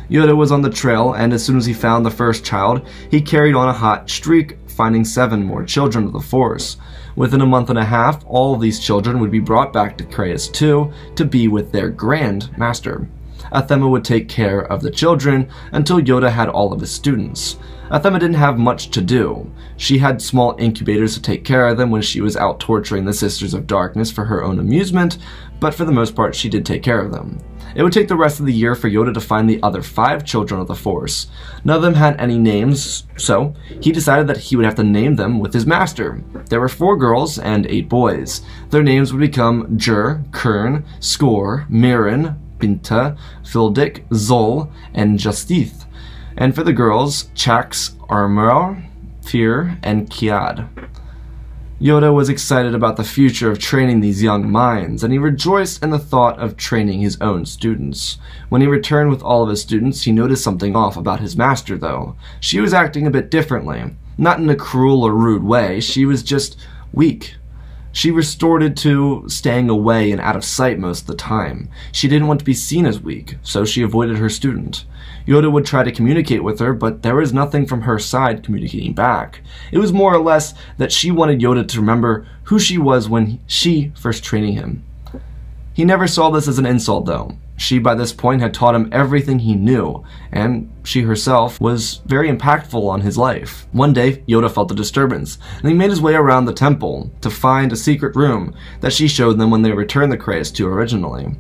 Yoda was on the trail, and as soon as he found the first child, he carried on a hot streak, finding seven more children of the Force. Within a month and a half, all of these children would be brought back to Krayiss 2 to be with their Grand Master. Athema would take care of the children until Yoda had all of his students. Athema didn't have much to do. She had small incubators to take care of them when she was out torturing the Sisters of Darkness for her own amusement, but for the most part she did take care of them. It would take the rest of the year for Yoda to find the other five children of the Force. None of them had any names, so he decided that he would have to name them with his master. There were four girls and eight boys. Their names would become Jur, Kern, Skor, Mirren, Binta, Fildic, Zol, and Justith. And for the girls, Chax, Armor, Fear, and Kiad. Yoda was excited about the future of training these young minds, and he rejoiced in the thought of training his own students. When he returned with all of his students, he noticed something off about his master, though. She was acting a bit differently. Not in a cruel or rude way, she was just weak. She resorted to staying away and out of sight most of the time. She didn't want to be seen as weak, so she avoided her student. Yoda would try to communicate with her, but there was nothing from her side communicating back. It was more or less that she wanted Yoda to remember who she was when she first training him. He never saw this as an insult, though. She, by this point, had taught him everything he knew, and she herself was very impactful on his life. One day, Yoda felt a disturbance, and he made his way around the temple to find a secret room that she showed them when they returned the Krayiss to originally.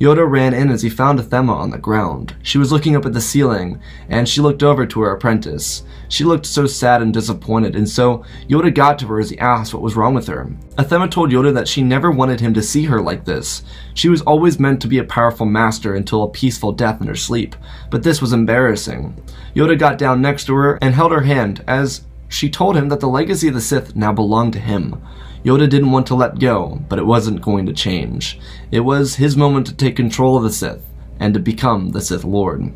Yoda ran in as he found Athema on the ground. She was looking up at the ceiling, and she looked over to her apprentice. She looked so sad and disappointed, and so Yoda got to her as he asked what was wrong with her. Athema told Yoda that she never wanted him to see her like this. She was always meant to be a powerful master until a peaceful death in her sleep, but this was embarrassing. Yoda got down next to her and held her hand as she told him that the legacy of the Sith now belonged to him. Yoda didn't want to let go, but it wasn't going to change. It was his moment to take control of the Sith and to become the Sith Lord.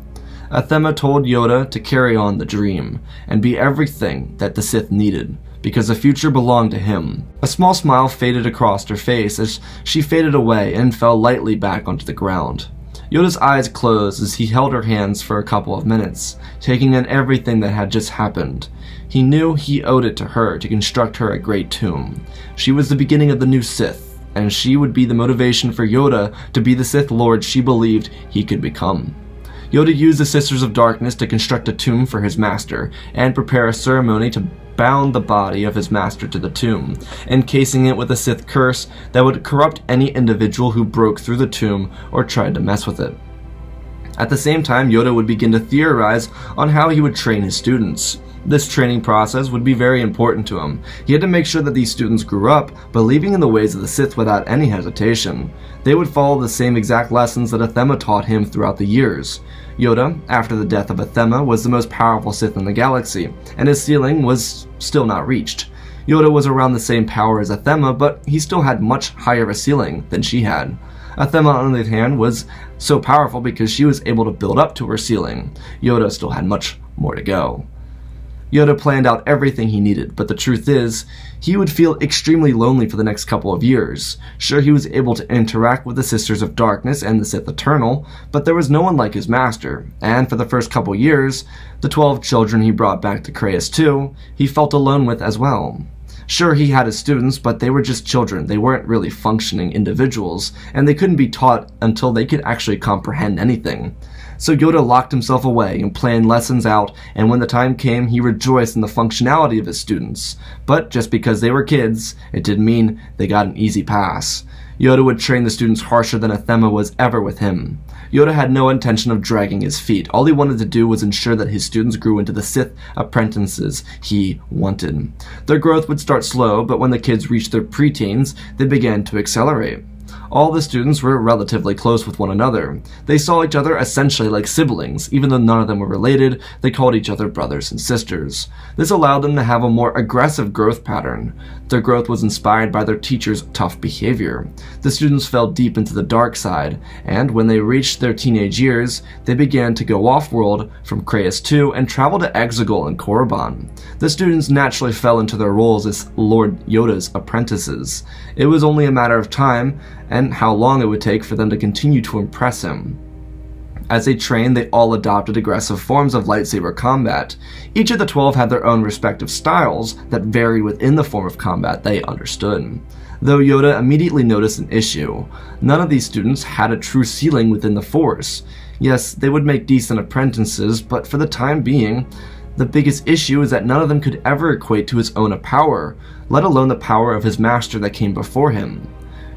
Athema told Yoda to carry on the dream and be everything that the Sith needed, because the future belonged to him. A small smile faded across her face as she faded away and fell lightly back onto the ground. Yoda's eyes closed as he held her hands for a couple of minutes, taking in everything that had just happened. He knew he owed it to her to construct her a great tomb. She was the beginning of the new Sith, and she would be the motivation for Yoda to be the Sith Lord she believed he could become. Yoda used the Sisters of Darkness to construct a tomb for his master and prepare a ceremony to bound the body of his master to the tomb, encasing it with a Sith curse that would corrupt any individual who broke through the tomb or tried to mess with it. At the same time, Yoda would begin to theorize on how he would train his students. This training process would be very important to him. He had to make sure that these students grew up believing in the ways of the Sith without any hesitation. They would follow the same exact lessons that Athema taught him throughout the years. Yoda, after the death of Athema, was the most powerful Sith in the galaxy, and his ceiling was still not reached. Yoda was around the same power as Athema, but he still had much higher a ceiling than she had. Athema, on the other hand, was so powerful because she was able to build up to her ceiling. Yoda still had much more to go. Yoda planned out everything he needed, but the truth is, he would feel extremely lonely for the next couple of years. Sure, he was able to interact with the Sisters of Darkness and the Sith Eternal, but there was no one like his master, and for the first couple years, the 12 children he brought back to Krayiss too, he felt alone with as well. Sure, he had his students, but they were just children. They weren't really functioning individuals, and they couldn't be taught until they could actually comprehend anything. So Yoda locked himself away and planned lessons out, and when the time came, he rejoiced in the functionality of his students. But just because they were kids, it didn't mean they got an easy pass. Yoda would train the students harsher than Athema was ever with him. Yoda had no intention of dragging his feet. All he wanted to do was ensure that his students grew into the Sith apprentices he wanted. Their growth would start slow, but when the kids reached their preteens, they began to accelerate. All the students were relatively close with one another. They saw each other essentially like siblings. Even though none of them were related, they called each other brothers and sisters. This allowed them to have a more aggressive growth pattern. Their growth was inspired by their teacher's tough behavior. The students fell deep into the dark side, and when they reached their teenage years, they began to go off-world from Krayiss II and travel to Exegol and Korriban. The students naturally fell into their roles as Lord Yoda's apprentices. It was only a matter of time, and how long it would take for them to continue to impress him. As they trained, they all adopted aggressive forms of lightsaber combat. Each of the 12 had their own respective styles that varied within the form of combat they understood. Though Yoda immediately noticed an issue. None of these students had a true ceiling within the Force. Yes, they would make decent apprentices, but for the time being, the biggest issue is that none of them could ever equate to his own power, let alone the power of his master that came before him.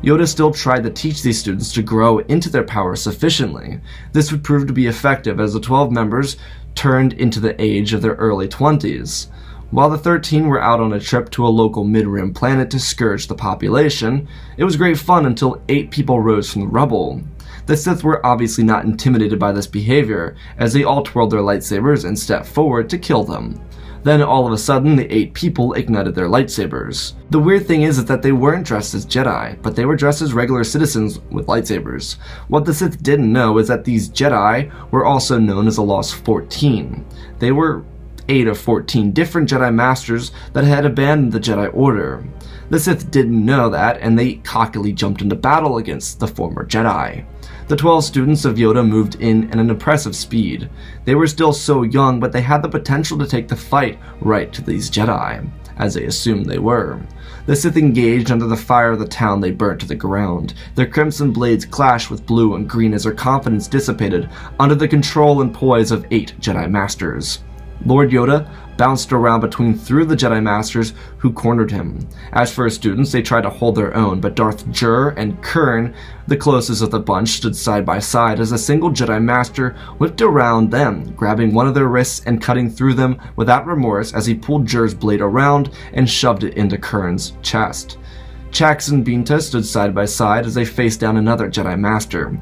Yoda still tried to teach these students to grow into their power sufficiently. This would prove to be effective as the 12 members turned into the age of their early 20s. While the 13 were out on a trip to a local mid-rim planet to scourge the population, it was great fun until 8 people rose from the rubble. The Sith were obviously not intimidated by this behavior, as they all twirled their lightsabers and stepped forward to kill them. Then all of a sudden, the eight people ignited their lightsabers. The weird thing is, that they weren't dressed as Jedi, but they were dressed as regular citizens with lightsabers. What the Sith didn't know is that these Jedi were also known as the Lost 14. They were 8 of 14 different Jedi Masters that had abandoned the Jedi Order. The Sith didn't know that, and they cockily jumped into battle against the former Jedi. The 12 students of Yoda moved in at an impressive speed. They were still so young, but they had the potential to take the fight right to these Jedi, as they assumed they were. The Sith engaged under the fire of the town they burnt to the ground. Their crimson blades clashed with blue and green as their confidence dissipated under the control and poise of eight Jedi Masters. Lord Yoda bounced around between three of the Jedi Masters who cornered him. As for his students, they tried to hold their own, but Darth Jur and Kurn, the closest of the bunch, stood side by side as a single Jedi Master whipped around them, grabbing one of their wrists and cutting through them without remorse as he pulled Jur's blade around and shoved it into Kurn's chest. Chax and Binta stood side by side as they faced down another Jedi Master.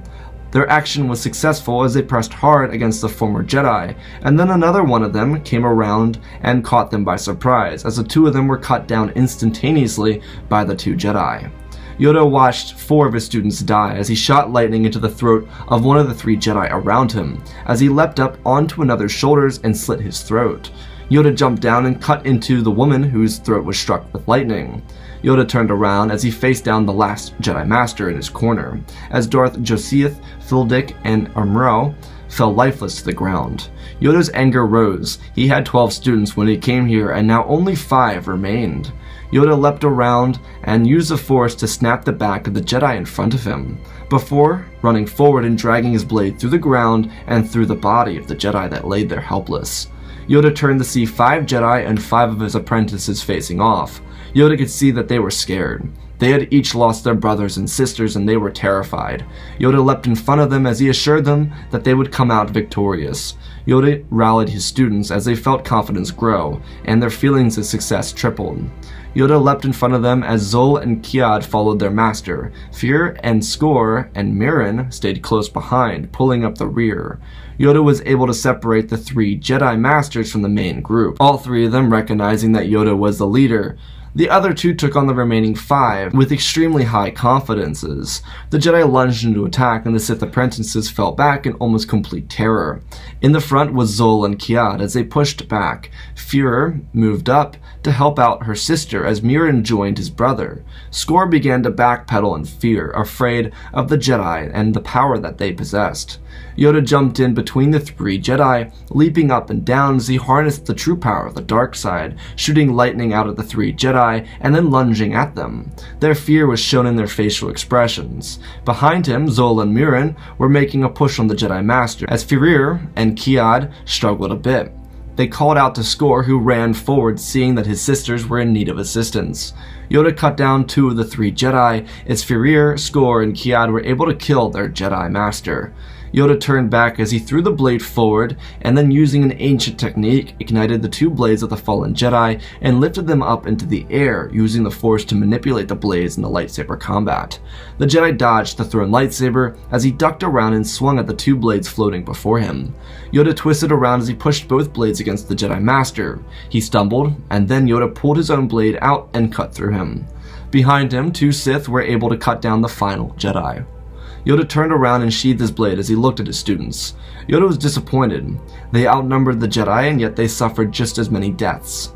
Their action was successful as they pressed hard against the former Jedi, and then another one of them came around and caught them by surprise, as the two of them were cut down instantaneously by the two Jedi. Yoda watched four of his students die as he shot lightning into the throat of one of the three Jedi around him, as he leapt up onto another's shoulders and slit his throat. Yoda jumped down and cut into the woman whose throat was struck with lightning. Yoda turned around as he faced down the last Jedi Master in his corner, as Darth Joseph, Phildick, and Amro fell lifeless to the ground. Yoda's anger rose. He had 12 students when he came here, and now only 5 remained. Yoda leapt around and used the Force to snap the back of the Jedi in front of him, before running forward and dragging his blade through the ground and through the body of the Jedi that lay there helpless. Yoda turned to see five Jedi and five of his apprentices facing off. Yoda could see that they were scared. They had each lost their brothers and sisters and they were terrified. Yoda leapt in front of them as he assured them that they would come out victorious. Yoda rallied his students as they felt confidence grow, and their feelings of success tripled. Yoda leapt in front of them as Zol and Kiad followed their master. Fear and Skor and Mirren stayed close behind, pulling up the rear. Yoda was able to separate the three Jedi Masters from the main group, all three of them recognizing that Yoda was the leader. The other two took on the remaining five with extremely high confidences. The Jedi lunged into attack and the Sith apprentices fell back in almost complete terror. In the front was Zol and Kiad as they pushed back. Führer moved up to help out her sister as Mirren joined his brother. Skor began to backpedal in fear, afraid of the Jedi and the power that they possessed. Yoda jumped in between the three Jedi, leaping up and down as he harnessed the true power of the dark side, shooting lightning out at the three Jedi and then lunging at them. Their fear was shown in their facial expressions. Behind him, Zol and Mirren were making a push on the Jedi Master, as Firir and Kiad struggled a bit. They called out to Skor, who ran forward, seeing that his sisters were in need of assistance. Yoda cut down two of the three Jedi, as Firir, Skor, and Kiad were able to kill their Jedi Master. Yoda turned back as he threw the blade forward, and then using an ancient technique, ignited the two blades of the fallen Jedi and lifted them up into the air, using the Force to manipulate the blades in the lightsaber combat. The Jedi dodged the thrown lightsaber as he ducked around and swung at the two blades floating before him. Yoda twisted around as he pushed both blades against the Jedi Master. He stumbled, and then Yoda pulled his own blade out and cut through him. Behind him, two Sith were able to cut down the final Jedi. Yoda turned around and sheathed his blade as he looked at his students. Yoda was disappointed. They outnumbered the Jedi and yet they suffered just as many deaths.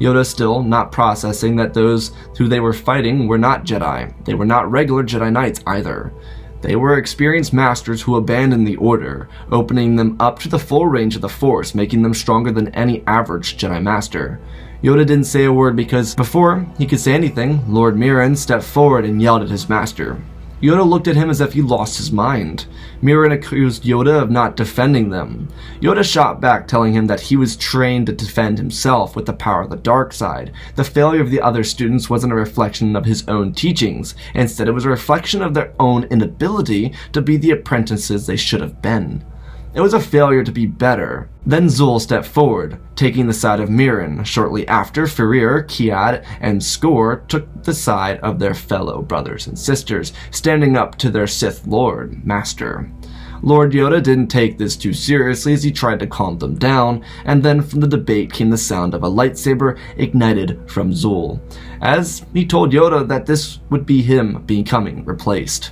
Yoda still not processing that those who they were fighting were not Jedi. They were not regular Jedi Knights either. They were experienced masters who abandoned the Order, opening them up to the full range of the Force, making them stronger than any average Jedi Master. Yoda didn't say a word because, before he could say anything, Lord Mirren stepped forward and yelled at his master. Yoda looked at him as if he lost his mind. Mirren accused Yoda of not defending them. Yoda shot back, telling him that he was trained to defend himself with the power of the dark side. The failure of the other students wasn't a reflection of his own teachings. Instead, it was a reflection of their own inability to be the apprentices they should have been. It was a failure to be better. Then Zul stepped forward, taking the side of Mirren. Shortly after, Firir, Kiad, and Skor took the side of their fellow brothers and sisters, standing up to their Sith Lord, Master. Lord Yoda didn't take this too seriously as he tried to calm them down, and then from the debate came the sound of a lightsaber ignited from Zul, as he told Yoda that this would be him becoming replaced.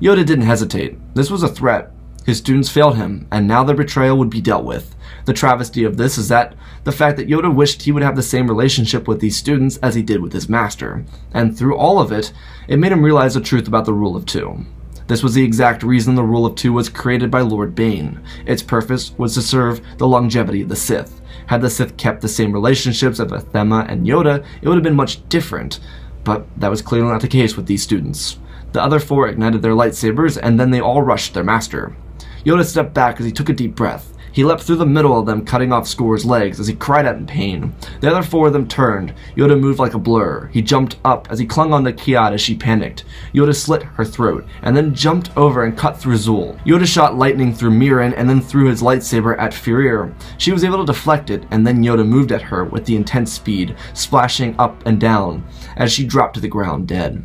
Yoda didn't hesitate. This was a threat, his students failed him, and now their betrayal would be dealt with. The travesty of this is that the fact that Yoda wished he would have the same relationship with these students as he did with his master. And through all of it, it made him realize the truth about the rule of two. This was the exact reason the rule of two was created by Lord Bane. Its purpose was to serve the longevity of the Sith. Had the Sith kept the same relationships of Athema and Yoda, it would have been much different. But that was clearly not the case with these students. The other four ignited their lightsabers, and then they all rushed their master. Yoda stepped back as he took a deep breath. He leapt through the middle of them, cutting off Skor's legs as he cried out in pain. The other four of them turned. Yoda moved like a blur. He jumped up as he clung onto Kiad as she panicked. Yoda slit her throat, and then jumped over and cut through Zul. Yoda shot lightning through Mirren and then threw his lightsaber at Firir. She was able to deflect it, and then Yoda moved at her with the intense speed, splashing up and down as she dropped to the ground dead.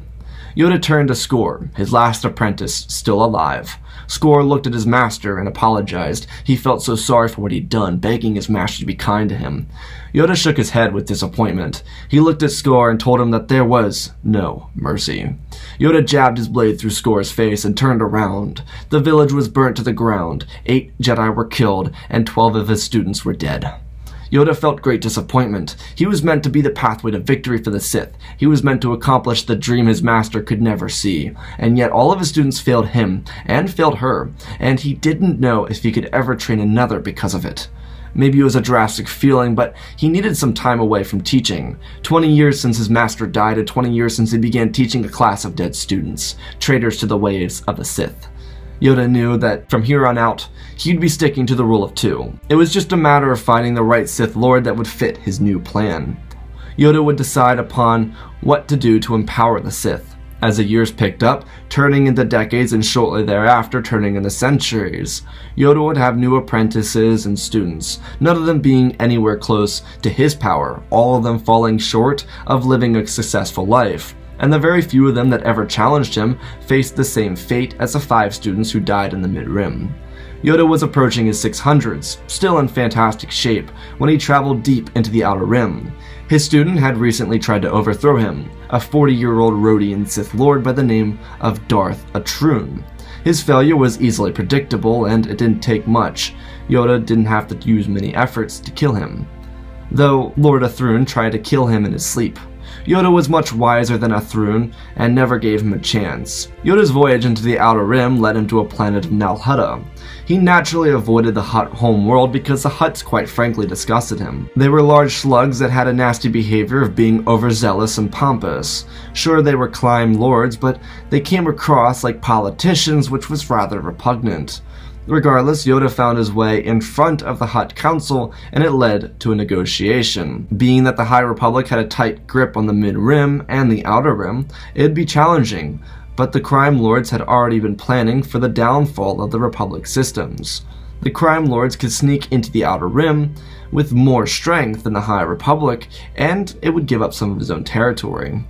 Yoda turned to Skor, his last apprentice, still alive. Skor looked at his master and apologized. He felt so sorry for what he'd done, begging his master to be kind to him. Yoda shook his head with disappointment. He looked at Skor and told him that there was no mercy. Yoda jabbed his blade through Skor's face and turned around. The village was burnt to the ground. Eight Jedi were killed, and twelve of his students were dead. Yoda felt great disappointment. He was meant to be the pathway to victory for the Sith. He was meant to accomplish the dream his master could never see. And yet all of his students failed him, and failed her, and he didn't know if he could ever train another because of it. Maybe it was a drastic feeling, but he needed some time away from teaching. 20 years since his master died, and 20 years since he began teaching a class of dead students, traitors to the ways of the Sith. Yoda knew that from here on out, he'd be sticking to the rule of two. It was just a matter of finding the right Sith Lord that would fit his new plan. Yoda would decide upon what to do to empower the Sith. As the years picked up, turning into decades and shortly thereafter turning into centuries, Yoda would have new apprentices and students, none of them being anywhere close to his power, all of them falling short of living a successful life and the very few of them that ever challenged him faced the same fate as the five students who died in the mid-rim. Yoda was approaching his 600s, still in fantastic shape, when he traveled deep into the Outer Rim. His student had recently tried to overthrow him, a 40-year-old Rodian Sith Lord by the name of Darth Atrun. His failure was easily predictable, and it didn't take much. Yoda didn't have to use many efforts to kill him. Though Lord Athrun tried to kill him in his sleep. Yoda was much wiser than Athrun and never gave him a chance. Yoda's voyage into the Outer Rim led him to a planet of Nal Hutta. He naturally avoided the Hutt home world because the Hutts quite frankly disgusted him. They were large slugs that had a nasty behavior of being overzealous and pompous. Sure, they were crime lords, but they came across like politicians, which was rather repugnant. Regardless, Yoda found his way in front of the Hutt Council, and it led to a negotiation. Being that the High Republic had a tight grip on the Mid-Rim and the Outer Rim, it'd be challenging, but the Crime Lords had already been planning for the downfall of the Republic systems. The Crime Lords could sneak into the Outer Rim with more strength than the High Republic, and it would give up some of his own territory.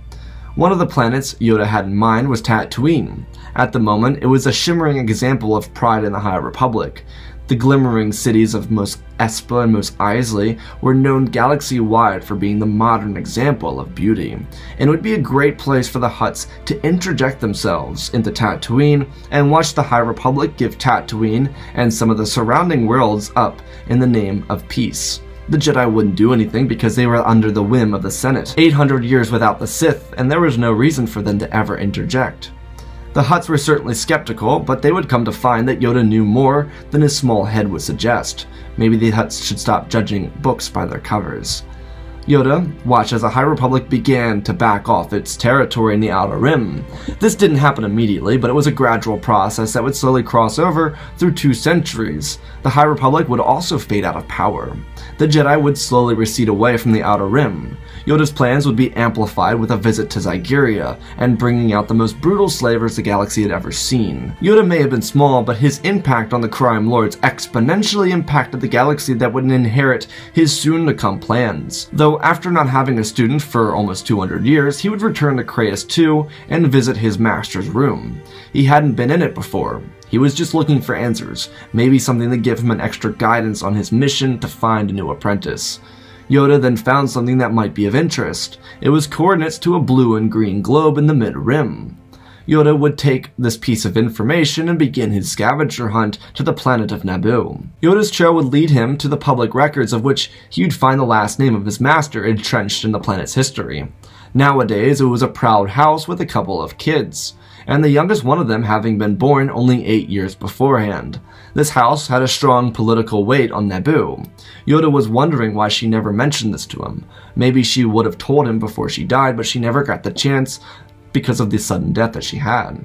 One of the planets Yoda had in mind was Tatooine. At the moment, it was a shimmering example of pride in the High Republic. The glimmering cities of Mos Espa and Mos Eisley were known galaxy-wide for being the modern example of beauty, and it would be a great place for the Hutts to interject themselves into Tatooine and watch the High Republic give Tatooine and some of the surrounding worlds up in the name of peace. The Jedi wouldn't do anything because they were under the whim of the Senate. 800 years without the Sith, and there was no reason for them to ever interject. The Hutts were certainly skeptical, but they would come to find that Yoda knew more than his small head would suggest. Maybe the Hutts should stop judging books by their covers. Yoda watched as the High Republic began to back off its territory in the Outer Rim. This didn't happen immediately, but it was a gradual process that would slowly cross over through two centuries. The High Republic would also fade out of power. The Jedi would slowly recede away from the Outer Rim. Yoda's plans would be amplified with a visit to Zygerria and bringing out the most brutal slavers the galaxy had ever seen. Yoda may have been small, but his impact on the crime lords exponentially impacted the galaxy that would inherit his soon-to-come plans. Though after not having a student for almost 200 years, he would return to Krayiss 2 and visit his master's room. He hadn't been in it before. He was just looking for answers, maybe something to give him an extra guidance on his mission to find a new apprentice. Yoda then found something that might be of interest. It was coordinates to a blue and green globe in the mid-rim. Yoda would take this piece of information and begin his scavenger hunt to the planet of Naboo. Yoda's trail would lead him to the public records of which he would find the last name of his master entrenched in the planet's history. Nowadays, it was a proud house with a couple of kids, and the youngest one of them having been born only eight years beforehand. This house had a strong political weight on Naboo. Yoda was wondering why she never mentioned this to him. Maybe she would have told him before she died, but she never got the chance because of the sudden death that she had.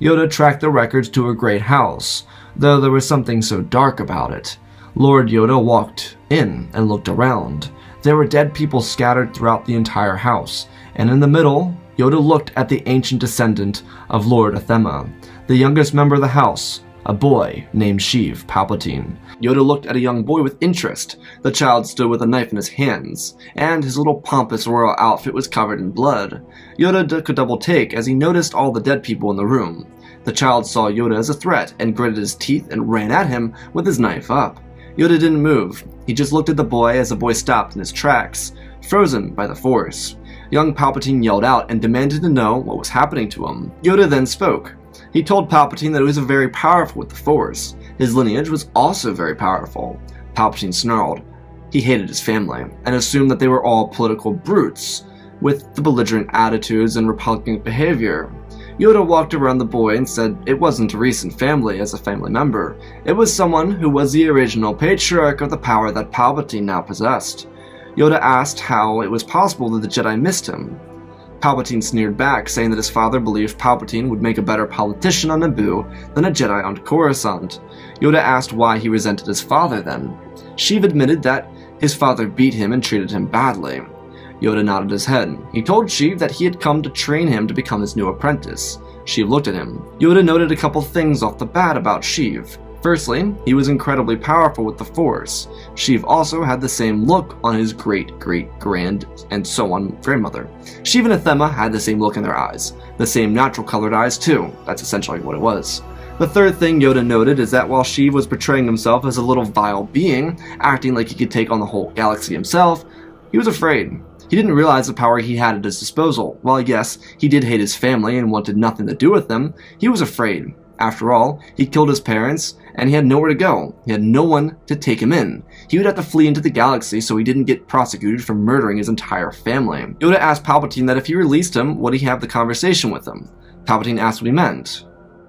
Yoda tracked the records to a great house, though there was something so dark about it. Lord Yoda walked in and looked around. There were dead people scattered throughout the entire house, and in the middle, Yoda looked at the ancient descendant of Lord Athema, the youngest member of the house, a boy named Sheev Palpatine. Yoda looked at a young boy with interest. The child stood with a knife in his hands, and his little pompous royal outfit was covered in blood. Yoda took a double take as he noticed all the dead people in the room. The child saw Yoda as a threat and gritted his teeth and ran at him with his knife up. Yoda didn't move. He just looked at the boy as the boy stopped in his tracks, frozen by the Force. Young Palpatine yelled out and demanded to know what was happening to him. Yoda then spoke. He told Palpatine that he was very powerful with the Force. His lineage was also very powerful. Palpatine snarled. He hated his family, and assumed that they were all political brutes, with the belligerent attitudes and repugnant behavior. Yoda walked around the boy and said it wasn't a recent family as a family member. It was someone who was the original patriarch of the power that Palpatine now possessed. Yoda asked how it was possible that the Jedi missed him. Palpatine sneered back, saying that his father believed Palpatine would make a better politician on Naboo than a Jedi on Coruscant. Yoda asked why he resented his father then. Sheev admitted that his father beat him and treated him badly. Yoda nodded his head. He told Sheev that he had come to train him to become his new apprentice. Sheev looked at him. Yoda noted a couple things off the bat about Sheev. Firstly, he was incredibly powerful with the Force. Sheev also had the same look on his great great grand and so on grandmother. Sheev and Athema had the same look in their eyes. The same natural colored eyes, too. That's essentially what it was. The third thing Yoda noted is that while Sheev was portraying himself as a little vile being, acting like he could take on the whole galaxy himself, he was afraid. He didn't realize the power he had at his disposal. While yes, he did hate his family and wanted nothing to do with them, he was afraid. After all, he killed his parents, and he had nowhere to go. He had no one to take him in. He would have to flee into the galaxy so he didn't get prosecuted for murdering his entire family. Yoda asked Palpatine that if he released him, would he have the conversation with him? Palpatine asked what he meant.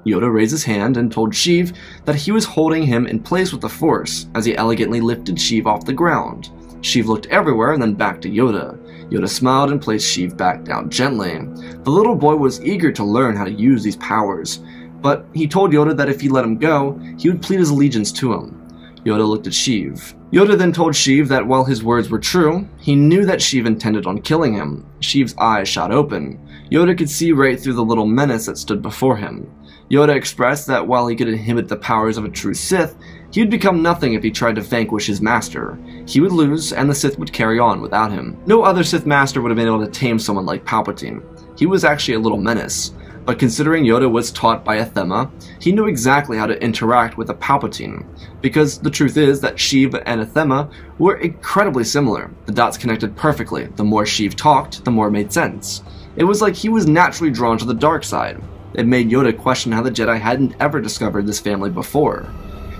Yoda raised his hand and told Sheev that he was holding him in place with the Force as he elegantly lifted Sheev off the ground. Sheev looked everywhere and then back to Yoda. Yoda smiled and placed Sheev back down gently. The little boy was eager to learn how to use these powers, but he told Yoda that if he let him go, he would plead his allegiance to him. Yoda looked at Sheev. Yoda then told Sheev that while his words were true, he knew that Sheev intended on killing him. Sheev's eyes shot open. Yoda could see right through the little menace that stood before him. Yoda expressed that while he could inhibit the powers of a true Sith, he would become nothing if he tried to vanquish his master. He would lose, and the Sith would carry on without him. No other Sith master would have been able to tame someone like Palpatine. He was actually a little menace. But considering Yoda was taught by Athema, he knew exactly how to interact with a Palpatine. Because the truth is that Sheev and Athema were incredibly similar. The dots connected perfectly. The more Sheev talked, the more it made sense. It was like he was naturally drawn to the dark side. It made Yoda question how the Jedi hadn't ever discovered this family before.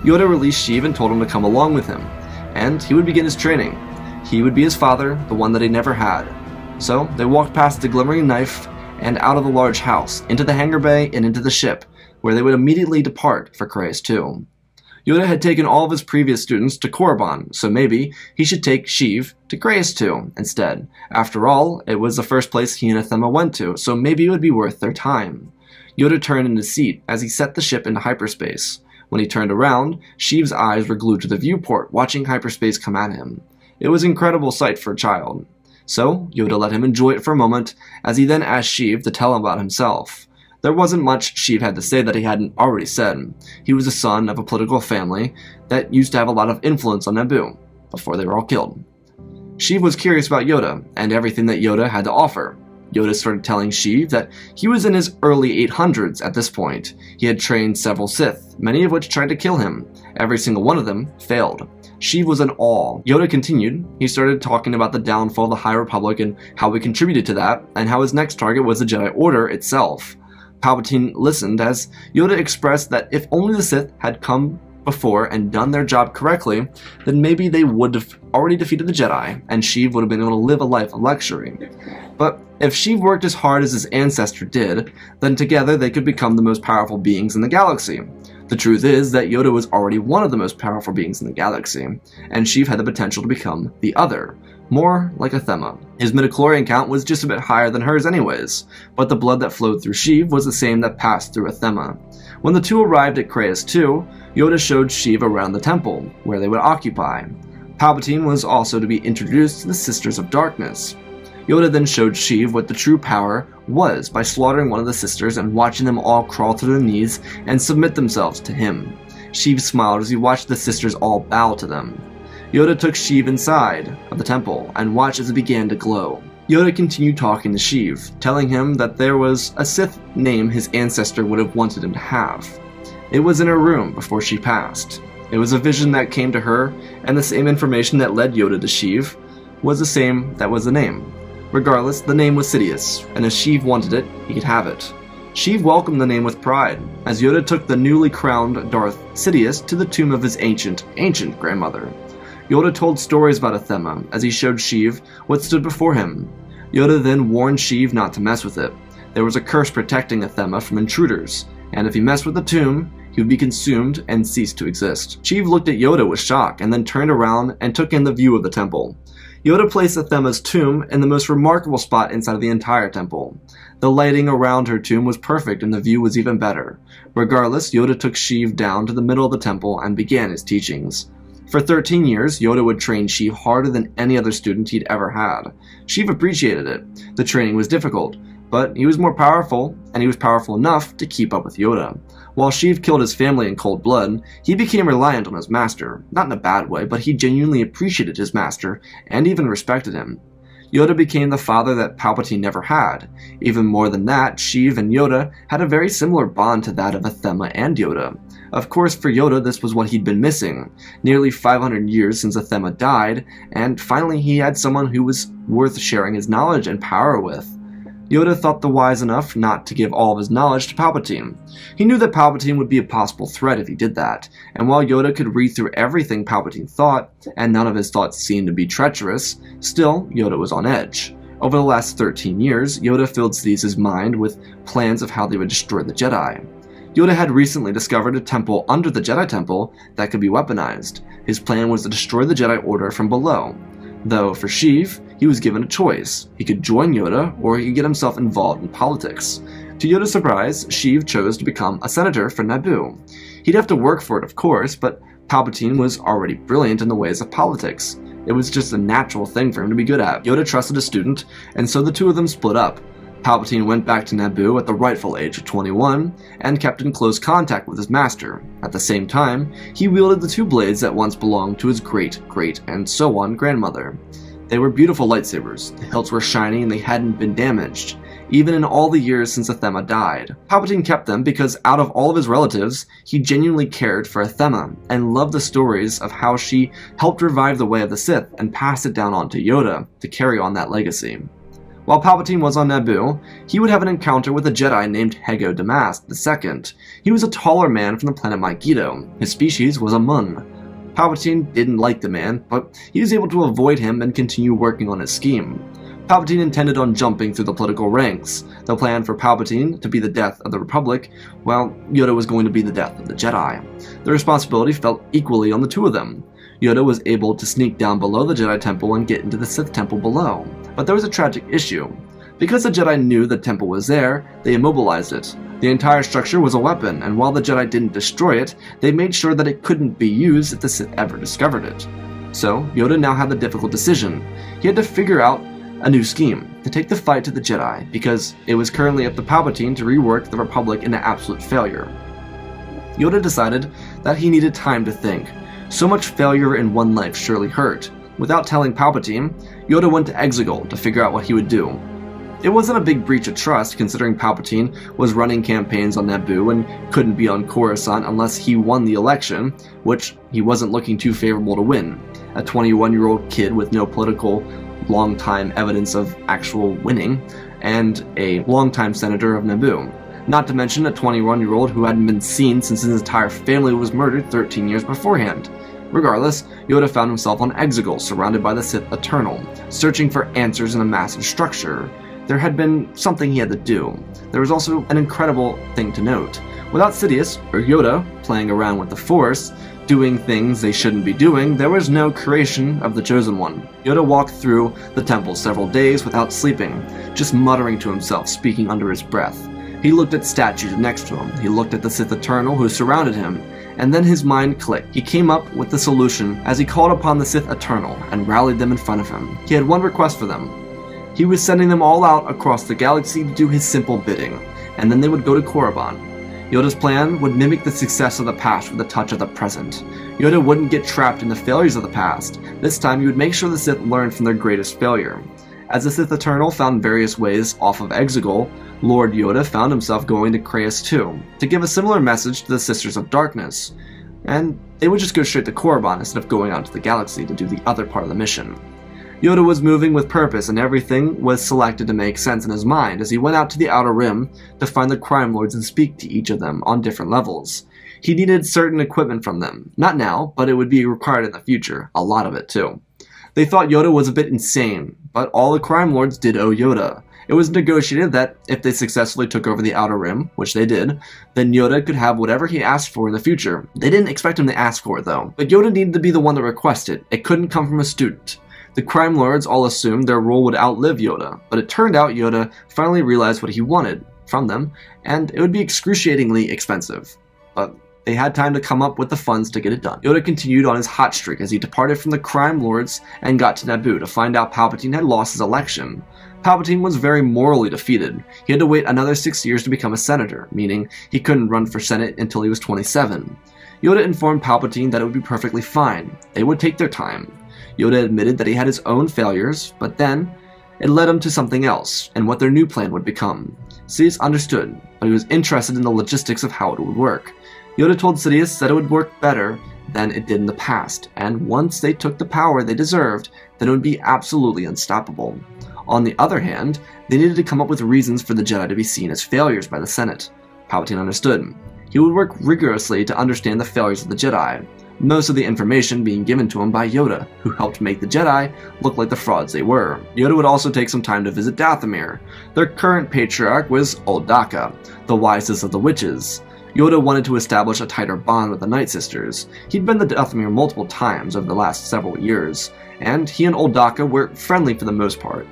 Yoda released Sheev and told him to come along with him, and he would begin his training. He would be his father, the one that he never had. So they walked past the glimmering knife and out of the large house, into the hangar bay, and into the ship, where they would immediately depart for Krayiss 2. Yoda had taken all of his previous students to Korriban, so maybe he should take Sheev to Krayiss 2 instead. After all, it was the first place he and Athema went to, so maybe it would be worth their time. Yoda turned in his seat as he set the ship into hyperspace. When he turned around, Sheev's eyes were glued to the viewport, watching hyperspace come at him. It was an incredible sight for a child. So, Yoda let him enjoy it for a moment, as he then asked Sheev to tell him about himself. There wasn't much Sheev had to say that he hadn't already said. He was the son of a political family that used to have a lot of influence on Naboo, before they were all killed. Sheev was curious about Yoda, and everything that Yoda had to offer. Yoda started telling Sheev that he was in his early 800s at this point. He had trained several Sith, many of which tried to kill him. Every single one of them failed. Sheev was in awe. Yoda continued. He started talking about the downfall of the High Republic and how we contributed to that, and how his next target was the Jedi Order itself. Palpatine listened as Yoda expressed that if only the Sith had come before and done their job correctly, then maybe they would have already defeated the Jedi, and Sheev would have been able to live a life of luxury. But if Sheev worked as hard as his ancestor did, then together they could become the most powerful beings in the galaxy. The truth is that Yoda was already one of the most powerful beings in the galaxy, and Sheev had the potential to become the other, more like Athema. His midichlorian count was just a bit higher than hers anyways, but the blood that flowed through Sheev was the same that passed through Athema. When the two arrived at Krayiss 2, Yoda showed Sheev around the temple, where they would occupy. Palpatine was also to be introduced to the Sisters of Darkness. Yoda then showed Sheev what the true power was by slaughtering one of the sisters and watching them all crawl to their knees and submit themselves to him. Sheev smiled as he watched the sisters all bow to them. Yoda took Sheev inside of the temple and watched as it began to glow. Yoda continued talking to Sheev, telling him that there was a Sith name his ancestor would have wanted him to have. It was in her room before she passed. It was a vision that came to her, and the same information that led Yoda to Sheev was the same that was the name. Regardless, the name was Sidious, and if Sheev wanted it, he could have it. Sheev welcomed the name with pride, as Yoda took the newly crowned Darth Sidious to the tomb of his ancient, ancient grandmother. Yoda told stories about Athema as he showed Sheev what stood before him. Yoda then warned Sheev not to mess with it. There was a curse protecting Athema from intruders, and if he messed with the tomb, he would be consumed and cease to exist. Sheev looked at Yoda with shock and then turned around and took in the view of the temple. Yoda placed Athema's tomb in the most remarkable spot inside of the entire temple. The lighting around her tomb was perfect and the view was even better. Regardless, Yoda took Sheev down to the middle of the temple and began his teachings. For 13 years, Yoda would train Sheev harder than any other student he'd ever had. Sheev appreciated it. The training was difficult, but he was more powerful, and he was powerful enough to keep up with Yoda. While Sheev killed his family in cold blood, he became reliant on his master. Not in a bad way, but he genuinely appreciated his master, and even respected him. Yoda became the father that Palpatine never had. Even more than that, Sheev and Yoda had a very similar bond to that of Athema and Yoda. Of course, for Yoda, this was what he'd been missing. Nearly 500 years since Athema died, and finally he had someone who was worth sharing his knowledge and power with. Yoda thought the wise enough not to give all of his knowledge to Palpatine. He knew that Palpatine would be a possible threat if he did that, and while Yoda could read through everything Palpatine thought, and none of his thoughts seemed to be treacherous, still, Yoda was on edge. Over the last 13 years, Yoda filled Sidious's mind with plans of how they would destroy the Jedi. Yoda had recently discovered a temple under the Jedi Temple that could be weaponized. His plan was to destroy the Jedi Order from below. Though, for Sheev, he was given a choice. He could join Yoda, or he could get himself involved in politics. To Yoda's surprise, Sheev chose to become a senator for Naboo. He'd have to work for it, of course, but Palpatine was already brilliant in the ways of politics. It was just a natural thing for him to be good at. Yoda trusted a student, and so the two of them split up. Palpatine went back to Naboo at the rightful age of 21 and kept in close contact with his master. At the same time, he wielded the two blades that once belonged to his great, great, and so on grandmother. They were beautiful lightsabers. The hilts were shiny and they hadn't been damaged, even in all the years since Athema died. Palpatine kept them because out of all of his relatives, he genuinely cared for Athema and loved the stories of how she helped revive the way of the Sith and passed it down onto Yoda to carry on that legacy. While Palpatine was on Naboo, he would have an encounter with a Jedi named Hego Damask II. He was a taller man from the planet Mygeeto. His species was a Muun. Palpatine didn't like the man, but he was able to avoid him and continue working on his scheme. Palpatine intended on jumping through the political ranks. The plan for Palpatine to be the death of the Republic, while Yoda was going to be the death of the Jedi. The responsibility fell equally on the two of them. Yoda was able to sneak down below the Jedi Temple and get into the Sith Temple below. But there was a tragic issue. Because the Jedi knew the temple was there, they immobilized it. The entire structure was a weapon, and while the Jedi didn't destroy it, they made sure that it couldn't be used if the Sith ever discovered it. So, Yoda now had the difficult decision. He had to figure out a new scheme to take the fight to the Jedi, because it was currently up to Palpatine to rework the Republic into absolute failure. Yoda decided that he needed time to think. So much failure in one life surely hurt. Without telling Palpatine, Yoda went to Exegol to figure out what he would do. It wasn't a big breach of trust, considering Palpatine was running campaigns on Naboo and couldn't be on Coruscant unless he won the election, which he wasn't looking too favorable to win. A 21 year old kid with no political long time evidence of actual winning, and a longtime senator of Naboo. Not to mention a 21 year old who hadn't been seen since his entire family was murdered 13 years beforehand. Regardless, Yoda found himself on Exegol, surrounded by the Sith Eternal, searching for answers in a massive structure. There had been something he had to do. There was also an incredible thing to note. Without Sidious, or Yoda, playing around with the Force, doing things they shouldn't be doing, there was no creation of the Chosen One. Yoda walked through the temple several days without sleeping, just muttering to himself, speaking under his breath. He looked at statues next to him, he looked at the Sith Eternal who surrounded him, and then his mind clicked. He came up with the solution as he called upon the Sith Eternal and rallied them in front of him. He had one request for them he was sending them all out across the galaxy to do his simple bidding, and then they would go to Korriban. Yoda's plan would mimic the success of the past with a touch of the present. Yoda wouldn't get trapped in the failures of the past. This time, he would make sure the Sith learned from their greatest failure. As the Sith Eternal found various ways off of Exegol, Lord Yoda found himself going to Krayiss II to give a similar message to the Sisters of Darkness, and they would just go straight to Korriban instead of going out to the galaxy to do the other part of the mission. Yoda was moving with purpose, and everything was selected to make sense in his mind as he went out to the Outer Rim to find the crime lords and speak to each of them on different levels. He needed certain equipment from them. Not now, but it would be required in the future. A lot of it, too. They thought Yoda was a bit insane, but all the crime lords did owe Yoda. It was negotiated that if they successfully took over the Outer Rim, which they did, then Yoda could have whatever he asked for in the future. They didn't expect him to ask for it, though. But Yoda needed to be the one to request it. It couldn't come from a student. The crime lords all assumed their role would outlive Yoda, but it turned out Yoda finally realized what he wanted from them, and it would be excruciatingly expensive. But they had time to come up with the funds to get it done. Yoda continued on his hot streak as he departed from the crime lords and got to Naboo to find out Palpatine had lost his election. Palpatine was very morally defeated. He had to wait another six years to become a senator, meaning he couldn't run for Senate until he was 27. Yoda informed Palpatine that it would be perfectly fine. They would take their time. Yoda admitted that he had his own failures, but then it led him to something else, and what their new plan would become. Sidious understood, but he was interested in the logistics of how it would work. Yoda told Sidious that it would work better than it did in the past, and once they took the power they deserved, then it would be absolutely unstoppable. On the other hand, they needed to come up with reasons for the Jedi to be seen as failures by the Senate. Palpatine understood. He would work rigorously to understand the failures of the Jedi, most of the information being given to him by Yoda, who helped make the Jedi look like the frauds they were. Yoda would also take some time to visit Dathomir. Their current patriarch was Old Daka, the wisest of the witches. Yoda wanted to establish a tighter bond with the Night Sisters. He'd been to Dathomir multiple times over the last several years, and he and Old Daka were friendly for the most part.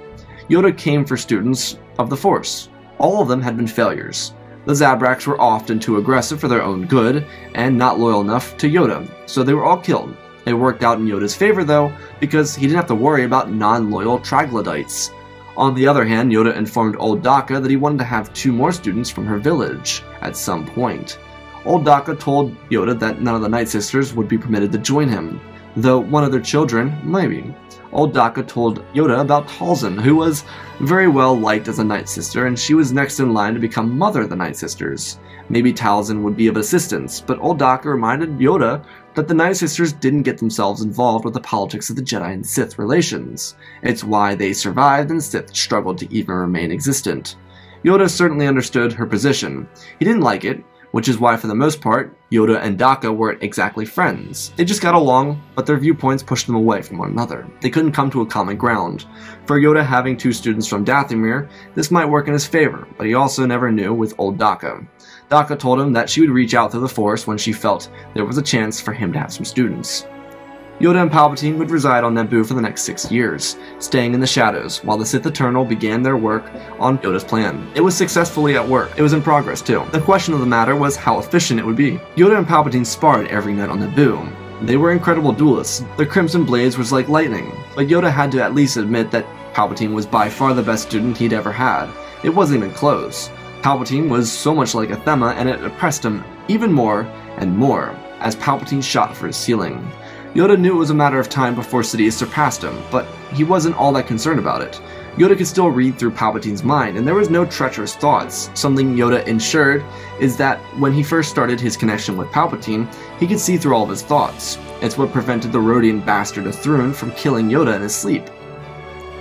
Yoda came for students of the Force. All of them had been failures. The Zabraks were often too aggressive for their own good, and not loyal enough to Yoda, so they were all killed. It worked out in Yoda's favor, though, because he didn't have to worry about non-loyal troglodytes. On the other hand, Yoda informed Old Daka that he wanted to have two more students from her village, at some point. Old Daka told Yoda that none of the Night Sisters would be permitted to join him, though one of their children, maybe old Daka told Yoda about Talzin, who was very well liked as a Night Sister, and she was next in line to become Mother of the Night Sisters. Maybe Talzin would be of assistance, but old Daka reminded Yoda that the Night Sisters didn't get themselves involved with the politics of the Jedi and Sith relations. It's why they survived and Sith struggled to even remain existent. Yoda certainly understood her position. He didn't like it, which is why for the most part, Yoda and Daka weren't exactly friends. They just got along, but their viewpoints pushed them away from one another. They couldn't come to a common ground. For Yoda having two students from Dathomir, this might work in his favor, but he also never knew with old Daka. Daka told him that she would reach out through the Force when she felt there was a chance for him to have some students. Yoda and Palpatine would reside on Naboo for the next six years, staying in the shadows, while the Sith Eternal began their work on Yoda's plan. It was successfully at work. It was in progress, too. The question of the matter was how efficient it would be. Yoda and Palpatine sparred every night on Naboo. They were incredible duelists. Their crimson blades was like lightning, but Yoda had to at least admit that Palpatine was by far the best student he'd ever had. It wasn't even close. Palpatine was so much like Athema, and it oppressed him even more and more as Palpatine shot for his ceiling. Yoda knew it was a matter of time before Sidious surpassed him, but he wasn't all that concerned about it. Yoda could still read through Palpatine's mind, and there was no treacherous thoughts. Something Yoda ensured is that when he first started his connection with Palpatine, he could see through all of his thoughts. It's what prevented the Rodian bastard Athrun from killing Yoda in his sleep.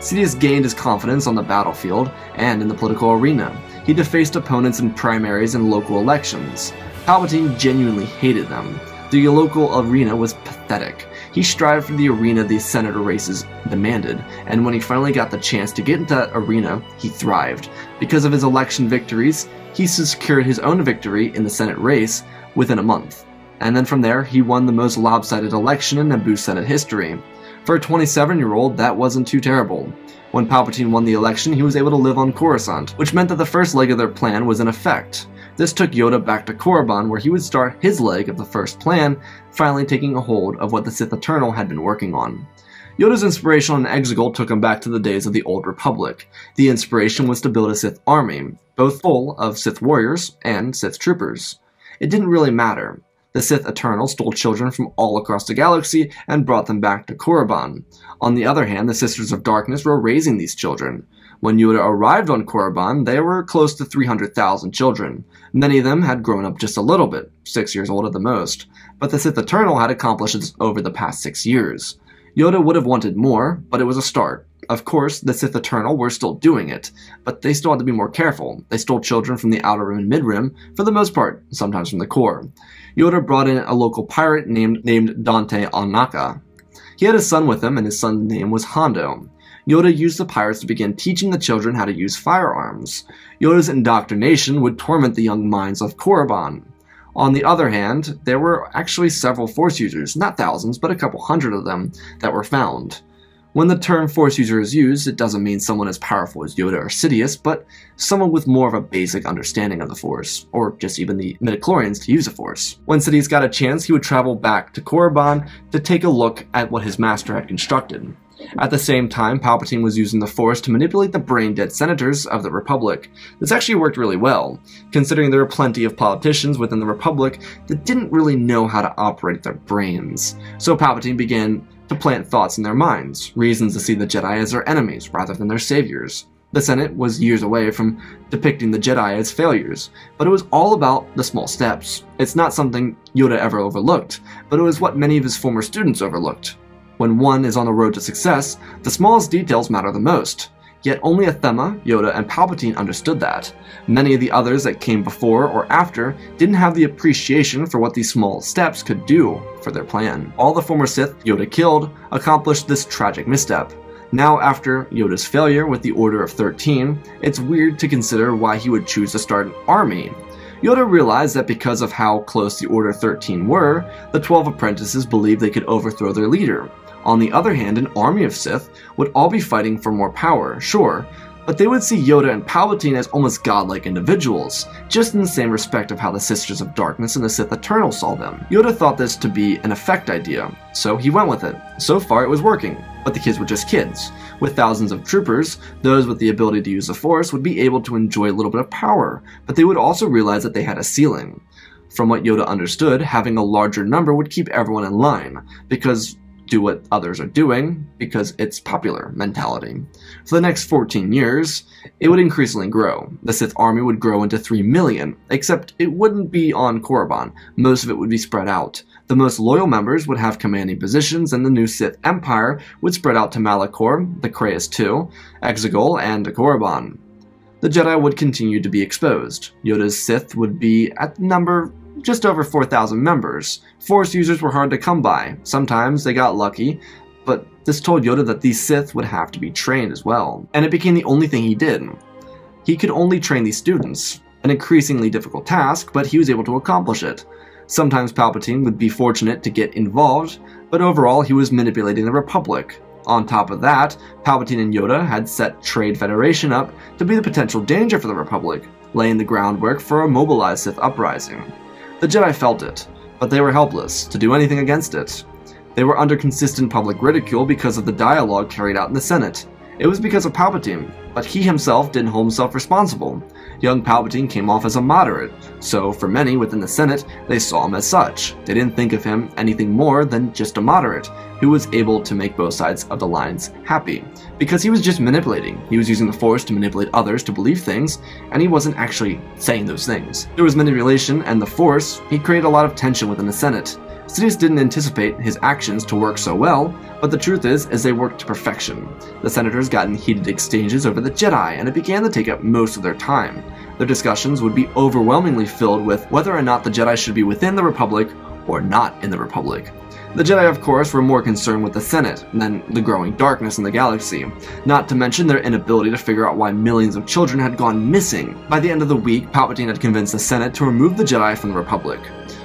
Sidious gained his confidence on the battlefield and in the political arena. He defaced opponents in primaries and local elections. Palpatine genuinely hated them. The local arena was pathetic. He strived for the arena the senator races demanded, and when he finally got the chance to get into that arena, he thrived. Because of his election victories, he secured his own victory in the Senate race within a month. And then from there, he won the most lopsided election in Naboo Senate history. For a 27 year old, that wasn't too terrible. When Palpatine won the election, he was able to live on Coruscant, which meant that the first leg of their plan was in effect. This took Yoda back to Korriban, where he would start his leg of the first plan, finally taking a hold of what the Sith Eternal had been working on. Yoda's inspiration on Exegol took him back to the days of the Old Republic. The inspiration was to build a Sith army, both full of Sith warriors and Sith troopers. It didn't really matter. The Sith Eternal stole children from all across the galaxy and brought them back to Korriban. On the other hand, the Sisters of Darkness were raising these children. When Yoda arrived on Korriban, there were close to 300,000 children. Many of them had grown up just a little bit, six years old at the most, but the Sith Eternal had accomplished this over the past six years. Yoda would have wanted more, but it was a start. Of course, the Sith Eternal were still doing it, but they still had to be more careful. They stole children from the Outer Rim and Mid Rim, for the most part, sometimes from the core. Yoda brought in a local pirate named, named Dante Ohnaka. He had a son with him, and his son's name was Hondo. Yoda used the pirates to begin teaching the children how to use firearms. Yoda's indoctrination would torment the young minds of Korriban. On the other hand, there were actually several Force users, not thousands, but a couple hundred of them, that were found. When the term Force user is used, it doesn't mean someone as powerful as Yoda or Sidious, but someone with more of a basic understanding of the Force, or just even the midichlorians to use the Force. When Sidious got a chance, he would travel back to Korriban to take a look at what his master had constructed. At the same time, Palpatine was using the Force to manipulate the brain-dead senators of the Republic. This actually worked really well, considering there were plenty of politicians within the Republic that didn't really know how to operate their brains. So Palpatine began to plant thoughts in their minds, reasons to see the Jedi as their enemies rather than their saviors. The Senate was years away from depicting the Jedi as failures, but it was all about the small steps. It's not something Yoda ever overlooked, but it was what many of his former students overlooked. When one is on the road to success, the smallest details matter the most. Yet only Athema, Yoda, and Palpatine understood that. Many of the others that came before or after didn't have the appreciation for what these small steps could do for their plan. All the former Sith Yoda killed accomplished this tragic misstep. Now, after Yoda's failure with the Order of 13, it's weird to consider why he would choose to start an army Yoda realized that because of how close the Order 13 were, the 12 apprentices believed they could overthrow their leader. On the other hand, an army of Sith would all be fighting for more power, sure, but they would see Yoda and Palpatine as almost godlike individuals, just in the same respect of how the Sisters of Darkness and the Sith Eternal saw them. Yoda thought this to be an effect idea, so he went with it. So far, it was working, but the kids were just kids. With thousands of troopers, those with the ability to use the Force would be able to enjoy a little bit of power, but they would also realize that they had a ceiling. From what Yoda understood, having a larger number would keep everyone in line, because do what others are doing because it's popular mentality. For the next 14 years, it would increasingly grow. The Sith army would grow into 3 million, except it wouldn't be on Korriban. Most of it would be spread out. The most loyal members would have commanding positions, and the new Sith Empire would spread out to Malachor, the Krayiss II, Exegol, and Korriban. the Jedi would continue to be exposed. Yoda's Sith would be at the number just over 4,000 members. Force users were hard to come by. Sometimes they got lucky, but this told Yoda that these Sith would have to be trained as well. And it became the only thing he did. He could only train these students. An increasingly difficult task, but he was able to accomplish it. Sometimes Palpatine would be fortunate to get involved, but overall he was manipulating the Republic. On top of that, Palpatine and Yoda had set Trade Federation up to be the potential danger for the Republic, laying the groundwork for a mobilized Sith uprising. The Jedi felt it, but they were helpless to do anything against it. They were under consistent public ridicule because of the dialogue carried out in the Senate. It was because of Palpatine, but he himself didn't hold himself responsible. Young Palpatine came off as a moderate, so for many within the Senate, they saw him as such. They didn't think of him anything more than just a moderate, who was able to make both sides of the lines happy. Because he was just manipulating. He was using the Force to manipulate others to believe things, and he wasn't actually saying those things. There was manipulation and the Force, he created a lot of tension within the Senate. Sidious didn't anticipate his actions to work so well, but the truth is, is they worked to perfection. The senators got in heated exchanges over the Jedi, and it began to take up most of their time. Their discussions would be overwhelmingly filled with whether or not the Jedi should be within the Republic or not in the Republic. The Jedi, of course, were more concerned with the Senate than the growing darkness in the galaxy, not to mention their inability to figure out why millions of children had gone missing. By the end of the week, Palpatine had convinced the Senate to remove the Jedi from the Republic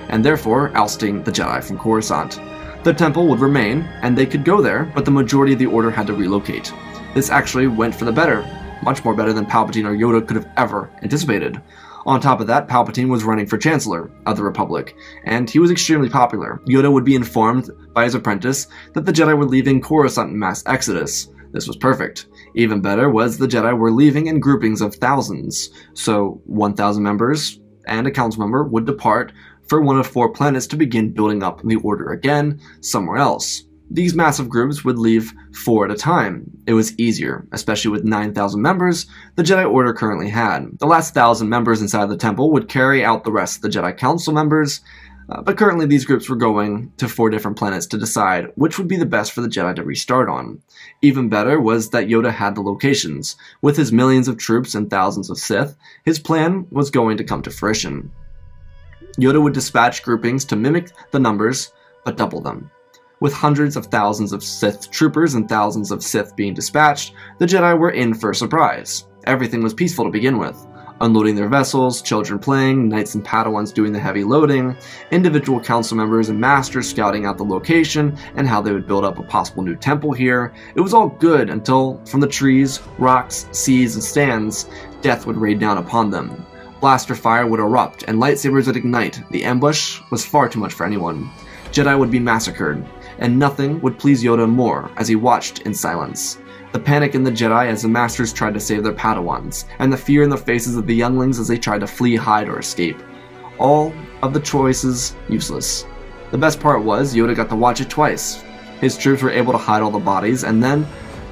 and therefore ousting the Jedi from Coruscant. The temple would remain, and they could go there, but the majority of the Order had to relocate. This actually went for the better, much more better than Palpatine or Yoda could have ever anticipated. On top of that, Palpatine was running for Chancellor of the Republic, and he was extremely popular. Yoda would be informed by his apprentice that the Jedi were leaving Coruscant in mass exodus. This was perfect. Even better was the Jedi were leaving in groupings of thousands, so 1,000 members and a council member would depart for one of four planets to begin building up the Order again somewhere else. These massive groups would leave four at a time. It was easier, especially with 9,000 members the Jedi Order currently had. The last thousand members inside the temple would carry out the rest of the Jedi Council members, uh, but currently these groups were going to four different planets to decide which would be the best for the Jedi to restart on. Even better was that Yoda had the locations. With his millions of troops and thousands of Sith, his plan was going to come to fruition. Yoda would dispatch groupings to mimic the numbers, but double them. With hundreds of thousands of Sith troopers and thousands of Sith being dispatched, the Jedi were in for a surprise. Everything was peaceful to begin with. Unloading their vessels, children playing, knights and padawans doing the heavy loading, individual council members and masters scouting out the location and how they would build up a possible new temple here. It was all good until, from the trees, rocks, seas, and stands, death would rain down upon them. Blaster fire would erupt, and lightsabers would ignite. The ambush was far too much for anyone. Jedi would be massacred, and nothing would please Yoda more as he watched in silence. The panic in the Jedi as the Masters tried to save their Padawans, and the fear in the faces of the younglings as they tried to flee, hide, or escape. All of the choices useless. The best part was Yoda got to watch it twice. His troops were able to hide all the bodies, and then,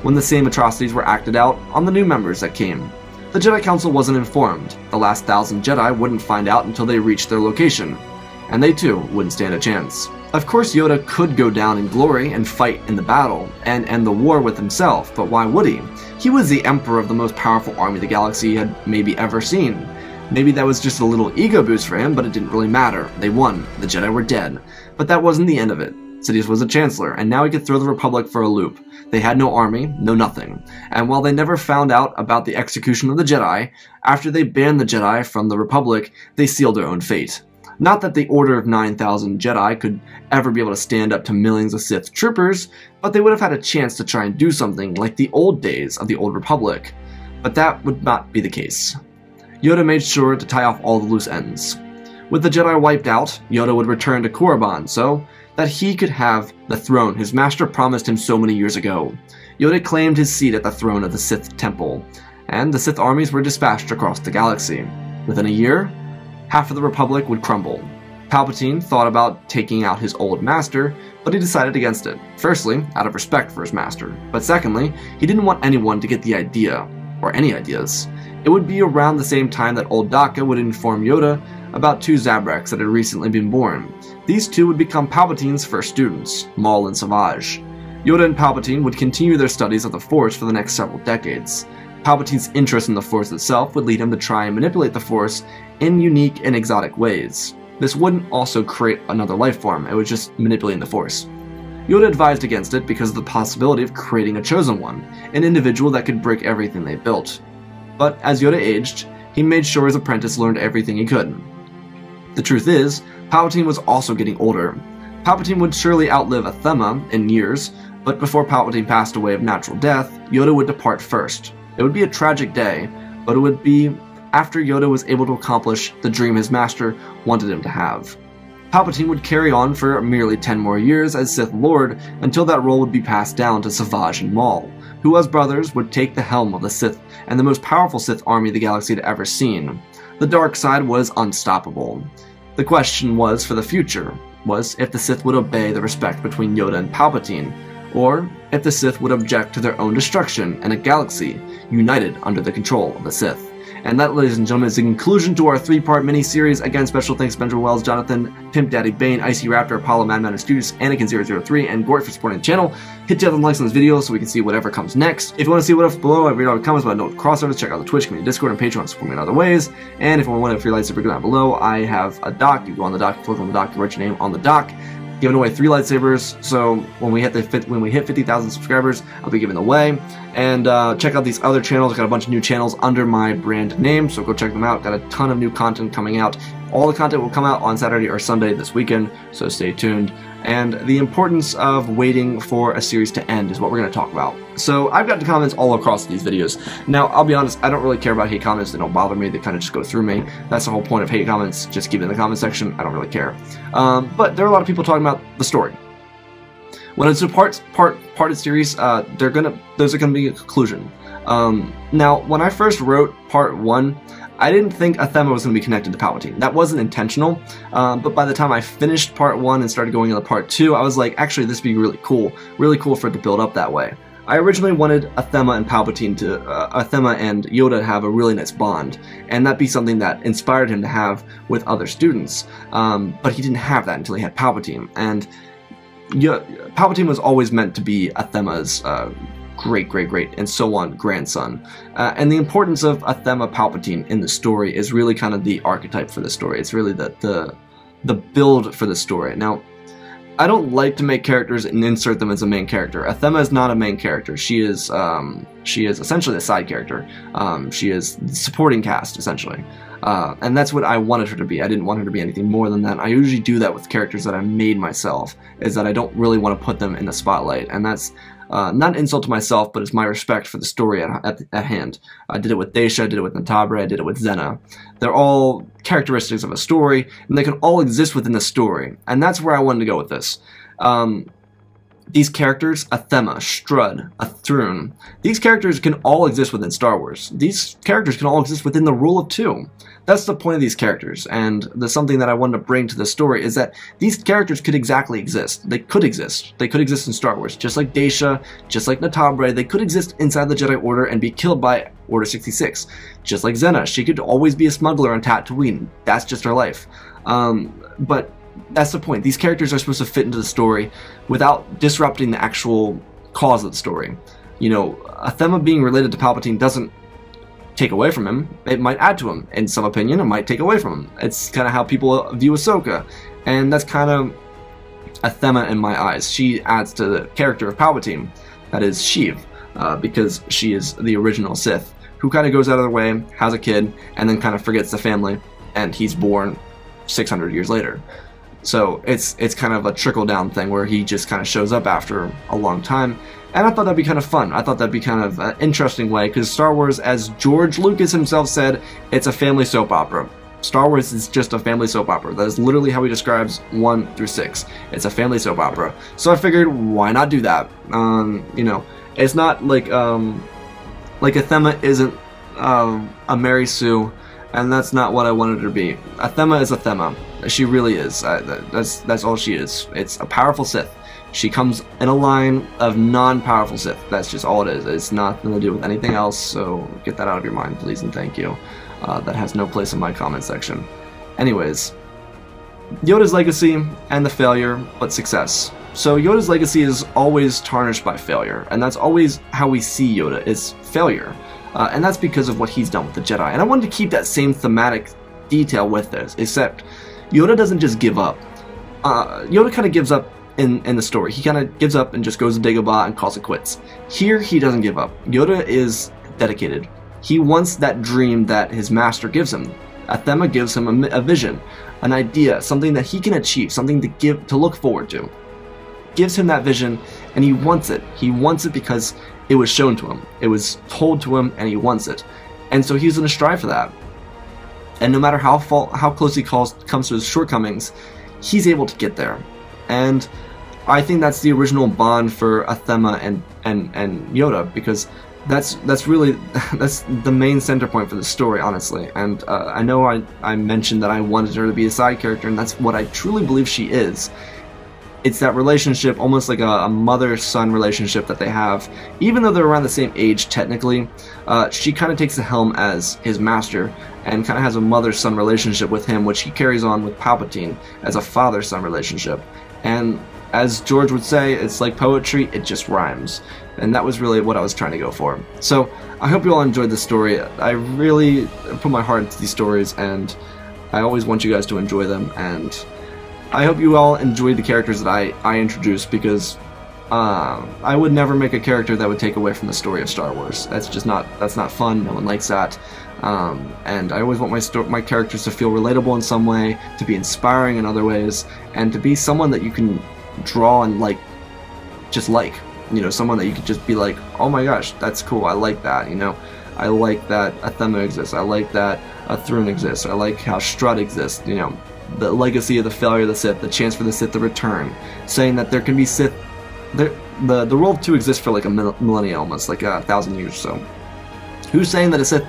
when the same atrocities were acted out on the new members that came, the Jedi Council wasn't informed. The last thousand Jedi wouldn't find out until they reached their location, and they too wouldn't stand a chance. Of course, Yoda could go down in glory and fight in the battle, and end the war with himself, but why would he? He was the emperor of the most powerful army the galaxy had maybe ever seen. Maybe that was just a little ego boost for him, but it didn't really matter. They won. The Jedi were dead. But that wasn't the end of it. Sidious was a chancellor, and now he could throw the Republic for a loop. They had no army, no nothing. And while they never found out about the execution of the Jedi, after they banned the Jedi from the Republic, they sealed their own fate. Not that the Order of 9,000 Jedi could ever be able to stand up to millions of Sith troopers, but they would have had a chance to try and do something like the old days of the Old Republic. But that would not be the case. Yoda made sure to tie off all the loose ends. With the Jedi wiped out, Yoda would return to Korriban so that he could have the throne his master promised him so many years ago. Yoda claimed his seat at the throne of the Sith Temple, and the Sith armies were dispatched across the galaxy. Within a year, half of the Republic would crumble. Palpatine thought about taking out his old master, but he decided against it. Firstly, out of respect for his master, but secondly, he didn't want anyone to get the idea, or any ideas. It would be around the same time that old Daka would inform Yoda about two Zabraks that had recently been born. These two would become Palpatine's first students, Maul and Savage. Yoda and Palpatine would continue their studies of the Force for the next several decades. Palpatine's interest in the Force itself would lead him to try and manipulate the Force in unique and exotic ways. This wouldn't also create another life form, it was just manipulating the Force. Yoda advised against it because of the possibility of creating a chosen one, an individual that could break everything they built. But as Yoda aged, he made sure his apprentice learned everything he could. The truth is, Palpatine was also getting older. Palpatine would surely outlive Athema in years, but before Palpatine passed away of natural death, Yoda would depart first. It would be a tragic day, but it would be after Yoda was able to accomplish the dream his master wanted him to have. Palpatine would carry on for merely 10 more years as Sith Lord until that role would be passed down to Savage and Maul, who as brothers would take the helm of the Sith and the most powerful Sith army the galaxy had ever seen. The dark side was unstoppable. The question was for the future, was if the Sith would obey the respect between Yoda and Palpatine, or if the Sith would object to their own destruction and a galaxy united under the control of the Sith. And that, ladies and gentlemen, is the conclusion to our three-part mini-series. Again, special thanks to Benjamin Wells, Jonathan, Pimp Daddy Bane, Icy Raptor, Apollo, Madman Studios, Anakin003, and Gort for supporting the channel. Hit 2,000 likes on this video so we can see whatever comes next. If you want to see what else below, I read all the comments about no crossovers, check out the Twitch, community Discord, and Patreon support me in other ways. And if you want a free lightsaber, go down below. I have a doc. You go on the doc, click on the doc, write your name on the doc giving away three lightsabers. So when we hit the when we hit 50,000 subscribers, I'll be giving away. And uh, check out these other channels. I got a bunch of new channels under my brand name, so go check them out. Got a ton of new content coming out. All the content will come out on Saturday or Sunday this weekend, so stay tuned. And the importance of waiting for a series to end is what we're going to talk about. So I've got the comments all across these videos. Now, I'll be honest, I don't really care about hate comments. They don't bother me. They kind of just go through me. That's the whole point of hate comments. Just keep it in the comment section. I don't really care. Um, but there are a lot of people talking about the story. When it's a part part parted series, uh, they're gonna there's gonna be a conclusion. Um, now, when I first wrote part one, I didn't think Athema was going to be connected to Palpatine. That wasn't intentional, um, but by the time I finished part one and started going into part two, I was like, actually, this would be really cool. Really cool for it to build up that way. I originally wanted Athema and Palpatine to, uh, Athema and Yoda to have a really nice bond, and that be something that inspired him to have with other students. Um, but he didn't have that until he had Palpatine, and yeah, Palpatine was always meant to be Athema's uh, great, great, great, and so on grandson. Uh, and the importance of Athema Palpatine in the story is really kind of the archetype for the story. It's really the the the build for the story. Now, I don't like to make characters and insert them as a main character. Athema is not a main character. She is um, she is essentially a side character. Um, she is supporting cast essentially. Uh, and that's what I wanted her to be. I didn't want her to be anything more than that. I usually do that with characters that I made myself, is that I don't really want to put them in the spotlight. And that's uh, not insult to myself, but it's my respect for the story at, at, at, hand. I did it with Dacia, I did it with Natabre, I did it with Zena. They're all characteristics of a story, and they can all exist within the story. And that's where I wanted to go with this. Um, these characters, Athema, Strud, Athrun, these characters can all exist within Star Wars. These characters can all exist within the rule of two. That's the point of these characters, and the something that I wanted to bring to the story is that these characters could exactly exist. They could exist. They could exist in Star Wars, just like Dacia, just like Natabre. They could exist inside the Jedi Order and be killed by Order 66. Just like Zena, she could always be a smuggler on Tatooine. That's just her life. Um, but that's the point. These characters are supposed to fit into the story without disrupting the actual cause of the story. You know, Athema being related to Palpatine doesn't take away from him. It might add to him. In some opinion, it might take away from him. It's kind of how people view Ahsoka. And that's kind of a Athema in my eyes. She adds to the character of Palpatine. That is Sheev, uh, because she is the original Sith, who kind of goes out of the way, has a kid, and then kind of forgets the family, and he's born 600 years later. So it's it's kind of a trickle down thing where he just kind of shows up after a long time. And I thought that'd be kind of fun. I thought that'd be kind of an interesting way because Star Wars, as George Lucas himself said, it's a family soap opera. Star Wars is just a family soap opera. That is literally how he describes 1 through 6. It's a family soap opera. So I figured, why not do that? Um, you know, it's not like, um, like Athema isn't um, a Mary Sue and that's not what I wanted her to be. Athema is Athema. She really is. Uh, that's that's all she is. It's a powerful Sith. She comes in a line of non-powerful Sith. That's just all it is. It's nothing to do with anything else. So get that out of your mind, please, and thank you. Uh, that has no place in my comment section. Anyways, Yoda's legacy and the failure, but success. So Yoda's legacy is always tarnished by failure, and that's always how we see Yoda, is failure. Uh, and that's because of what he's done with the Jedi. And I wanted to keep that same thematic detail with this, except Yoda doesn't just give up. Uh, Yoda kind of gives up in, in the story. He kind of gives up and just goes to Dagobah and calls it quits. Here, he doesn't give up. Yoda is dedicated. He wants that dream that his master gives him. Athema gives him a, a vision, an idea, something that he can achieve, something to give to look forward to. Gives him that vision, and he wants it. He wants it because it was shown to him. It was told to him, and he wants it. And so he's going to strive for that. And no matter how how close he calls, comes to his shortcomings, he's able to get there. And I think that's the original bond for Athema and, and, and Yoda because that's that's really that's the main center point for the story, honestly. And uh, I know I, I mentioned that I wanted her to be a side character, and that's what I truly believe she is. It's that relationship, almost like a, a mother-son relationship that they have. Even though they're around the same age, technically, uh, she kind of takes the helm as his master, and kind of has a mother-son relationship with him, which he carries on with Palpatine as a father-son relationship. And as George would say, it's like poetry, it just rhymes. And that was really what I was trying to go for. So, I hope you all enjoyed the story. I really put my heart into these stories, and I always want you guys to enjoy them. And I hope you all enjoyed the characters that I, I introduced, because uh, I would never make a character that would take away from the story of Star Wars. That's just not, that's not fun, no one likes that. Um, and I always want my my characters to feel relatable in some way, to be inspiring in other ways, and to be someone that you can draw and like just like you know someone that you could just be like oh my gosh that's cool i like that you know? I like that a athema exists i like that Athrun exists i like how strut exists you know? The legacy of the failure of the sith the chance for the sith to return saying that there can be sith there the the world two exists for like a millennia almost like a thousand years so. Who's saying that a sith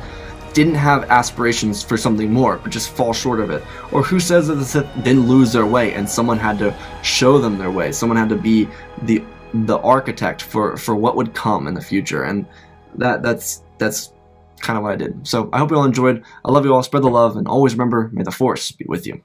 didn't have aspirations for something more, but just fall short of it? Or who says that the Sith didn't lose their way and someone had to show them their way? Someone had to be the the architect for for what would come in the future, and that that's that's kind of what I did. So I hope you all enjoyed. I love you all. Spread the love, and always remember, may the Force be with you.